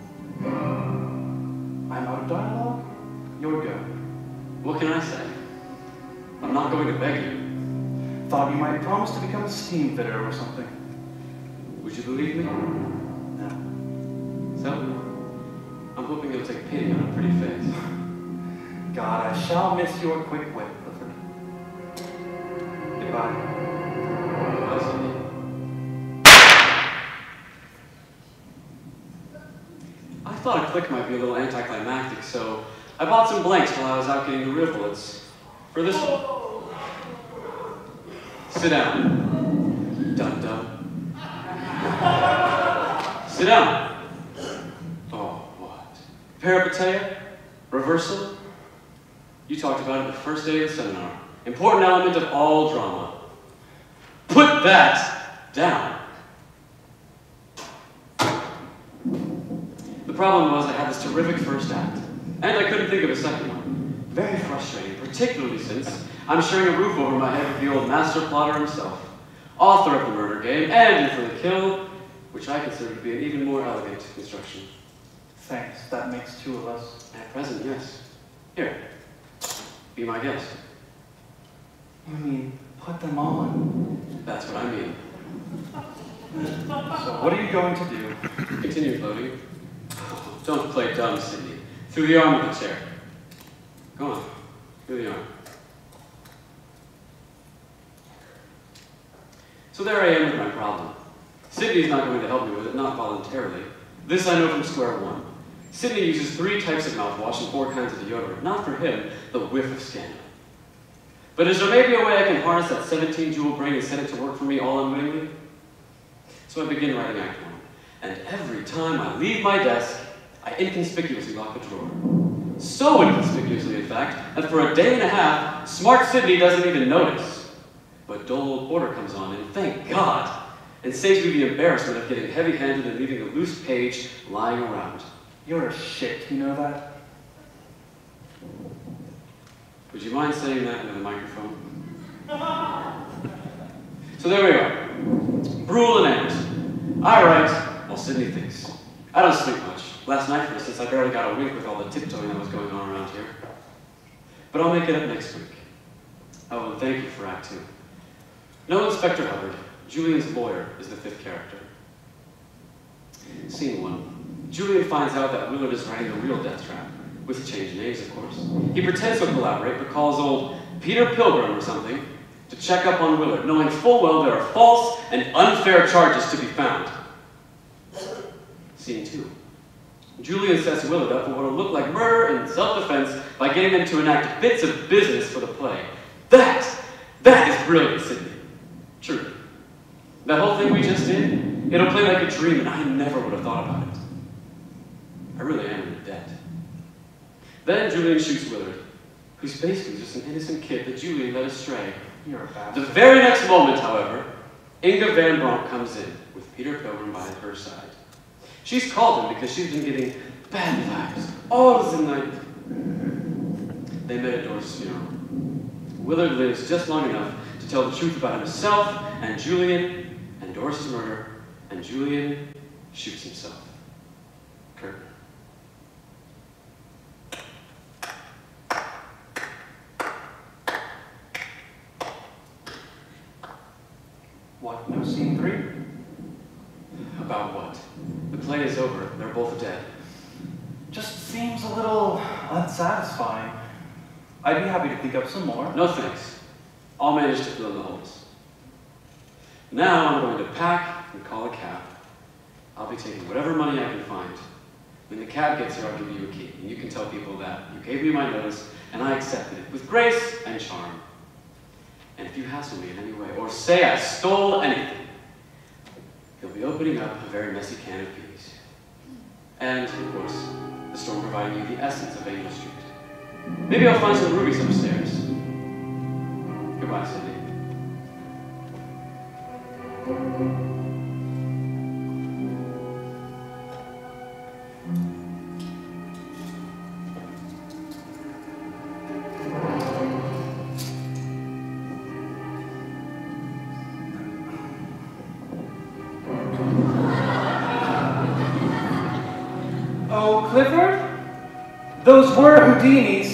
I'm out of dialogue. Your go. What can I say? I'm not going to beg you. Thought you might promise to become a steam fitter or something. Would you believe me? No. So, I'm hoping you'll take pity on a pretty face. God, I shall miss your quick wit, Clifford. Goodbye. Goodbye, I thought a click might be a little anticlimactic, so I bought some blanks while I was out getting the real bullets. For this one. Sit down. Dum dum. Sit down. Oh, what? Peripeteia? Reversal? You talked about it the first day of the seminar. Important element of all drama. Put that down. The problem was I had this terrific first act, and I couldn't think of a second one. Very frustrating, particularly since I'm sharing a roof over my head with the old master plotter himself, author of the murder game and for the kill, which I consider to be an even more elegant construction. Thanks, that makes two of us. At present, yes. Here, be my guest. You mean, put them on? That's what I mean. So what are you going to do? Continue floating. Don't play dumb, Sidney. Through the arm of the chair. Go on. Through the arm. So there I am with my problem. Sidney's not going to help me with it, not voluntarily. This I know from square one. Sidney uses three types of mouthwash and four kinds of deodorant. Not for him, the whiff of scandal. But is there maybe a way I can harness that 17 jewel brain and set it to work for me all unwittingly? So I begin writing Act One. And every time I leave my desk, I inconspicuously lock the drawer. So inconspicuously, in fact, that for a day and a half, smart Sidney doesn't even notice. But old Porter comes on, and thank God, and saves me the embarrassment of getting heavy-handed and leaving a loose page lying around. You're a shit, you know that? Would you mind saying that into the microphone? so there we are. Bruhl and Anderson. I write while Sidney thinks. I don't sleep much. Last night, for instance, I barely got a wink with all the tiptoeing that was going on around here. But I'll make it up next week. Oh, and thank you for Act Two. No Inspector Hubbard. Julian's lawyer is the fifth character. Scene one. Julian finds out that Willard is writing a real death trap, with changed names, of course. He pretends to collaborate, but calls old Porter Milgrim or something, to check up on Willard, knowing full well there are false and unfair charges to be found. Scene two. Julian sets Willard up for what will look like murder and self-defense by getting them to enact bits of business for the play. That, that is brilliant, Sidney. That whole thing we just did, it'll play like a dream, and I never would have thought about it. I really am in debt. Then Julian shoots Willard, who's basically just an innocent kid that Julian led astray. You're a The very next moment, however, Inga Van Bronk comes in with Porter Milgrim by her side. She's called him because she's been getting bad vibes all the night. They met at Doris' funeral. Willard lives just long enough to tell the truth about himself and Julian and Doris' murder, and Julian shoots himself. Curtain. What, no scene three? About what? The play is over. They're both dead. Just seems a little unsatisfying. I'd be happy to think up some more. No thanks. I'll manage to fill in the holes. Now I'm going to pack and call a cab. I'll be taking whatever money I can find. When the cab gets here, I'll give you a key, and you can tell people that you gave me my notice, and I accepted it with grace and charm. And if you hassle me in any way, or say I stole anything, you'll be opening up a very messy can of peas. And, of course, the store providing you the essence of Angel Street. Maybe I'll find some rubies upstairs. Goodbye, Sidney. Oh, Clifford? Those were Houdini's.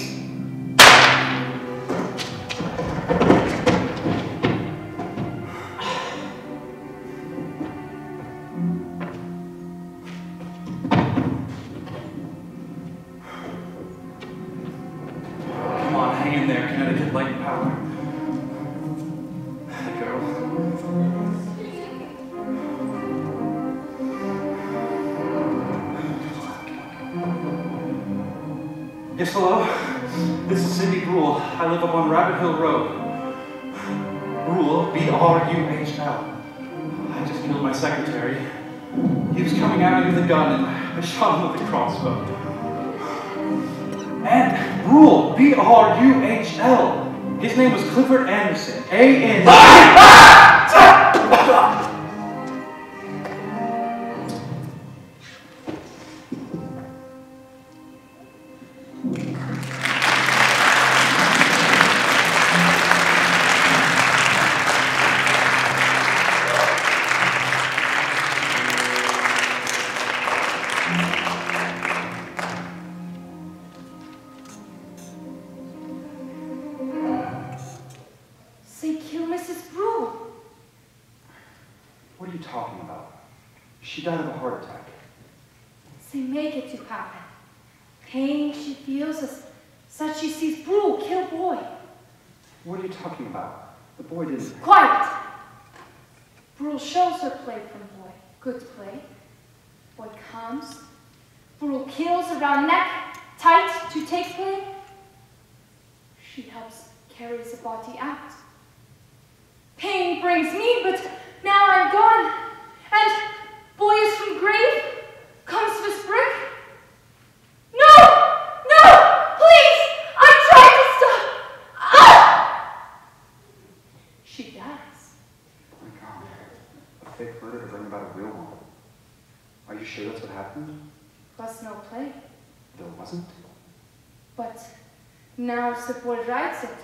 Now the boy writes it.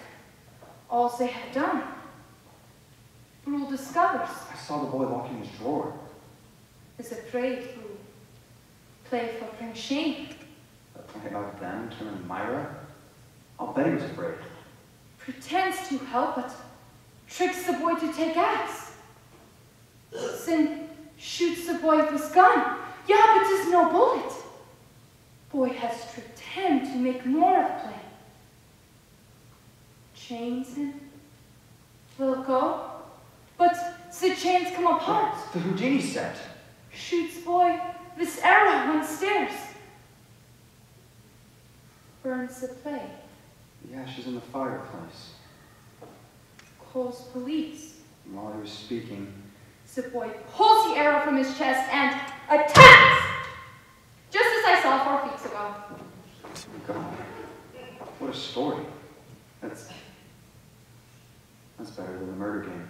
All they have done. Bruhl discovers, I saw the boy locking his drawer. is afraid Bruhl. Play for bring shame. That play about them killing Myra? I'll bet he was afraid. Pretends to help, but tricks the boy to take axe. Then shoots the boy with his gun. Yeah, but there's no bullet. Boy has tricked him to make more of play. Chains him, Wilco? But the chains come apart. The Houdini set. Shoots boy this arrow on stairs. Burns the play. The ashes in the fireplace. Calls police. And while he was speaking, The boy pulls the arrow from his chest and attacks! Just as I saw four weeks ago. God, what a story. That's that's better than the murder game.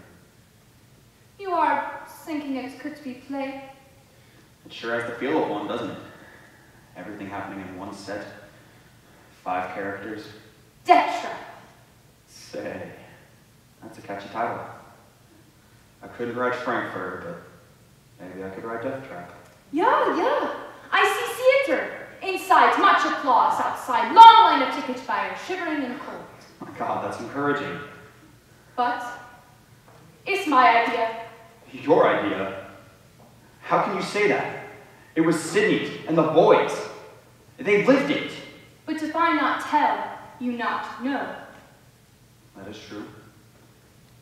You are thinking it could be play? It sure has the feel of one, doesn't it? Everything happening in one set. Five characters. Death trap. Say, that's a catchy title. I couldn't write Frankfurt, but maybe I could write Death Trap. Yeah, yeah. I see theater. Inside, much applause. Outside, long line of ticket buyers, shivering in cold. My God, that's encouraging. But it's my idea. Your idea? How can you say that? It was Sidney's and the boys. They lived it. But if I not tell, you not know. That is true.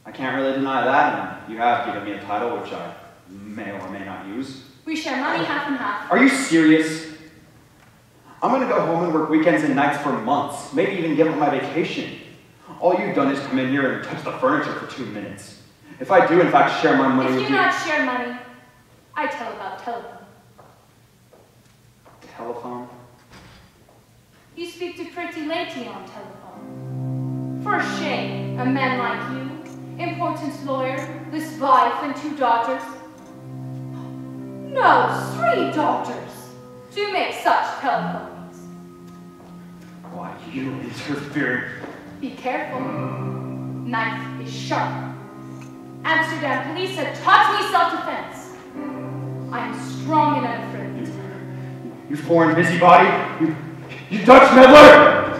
I can't really deny that, and you have given me a title which I may or may not use. We share money half and half. Are you serious? I'm gonna go home and work weekends and nights for months, maybe even give up my vacation. All you've done is come in here and touch the furniture for two minutes. If I do, in fact, share my money If with you you. not share money, I tell about telephone. Telephone? You speak to pretty lady on telephone. For shame, a man like you, important lawyer, this wife and two daughters. No, three daughters, to make such telephones. Why, you interfere. Be careful. Knife is sharp. Amsterdam police have taught me self-defense. I am strong and unafraid. You you foreign busybody! You, you Dutch meddler!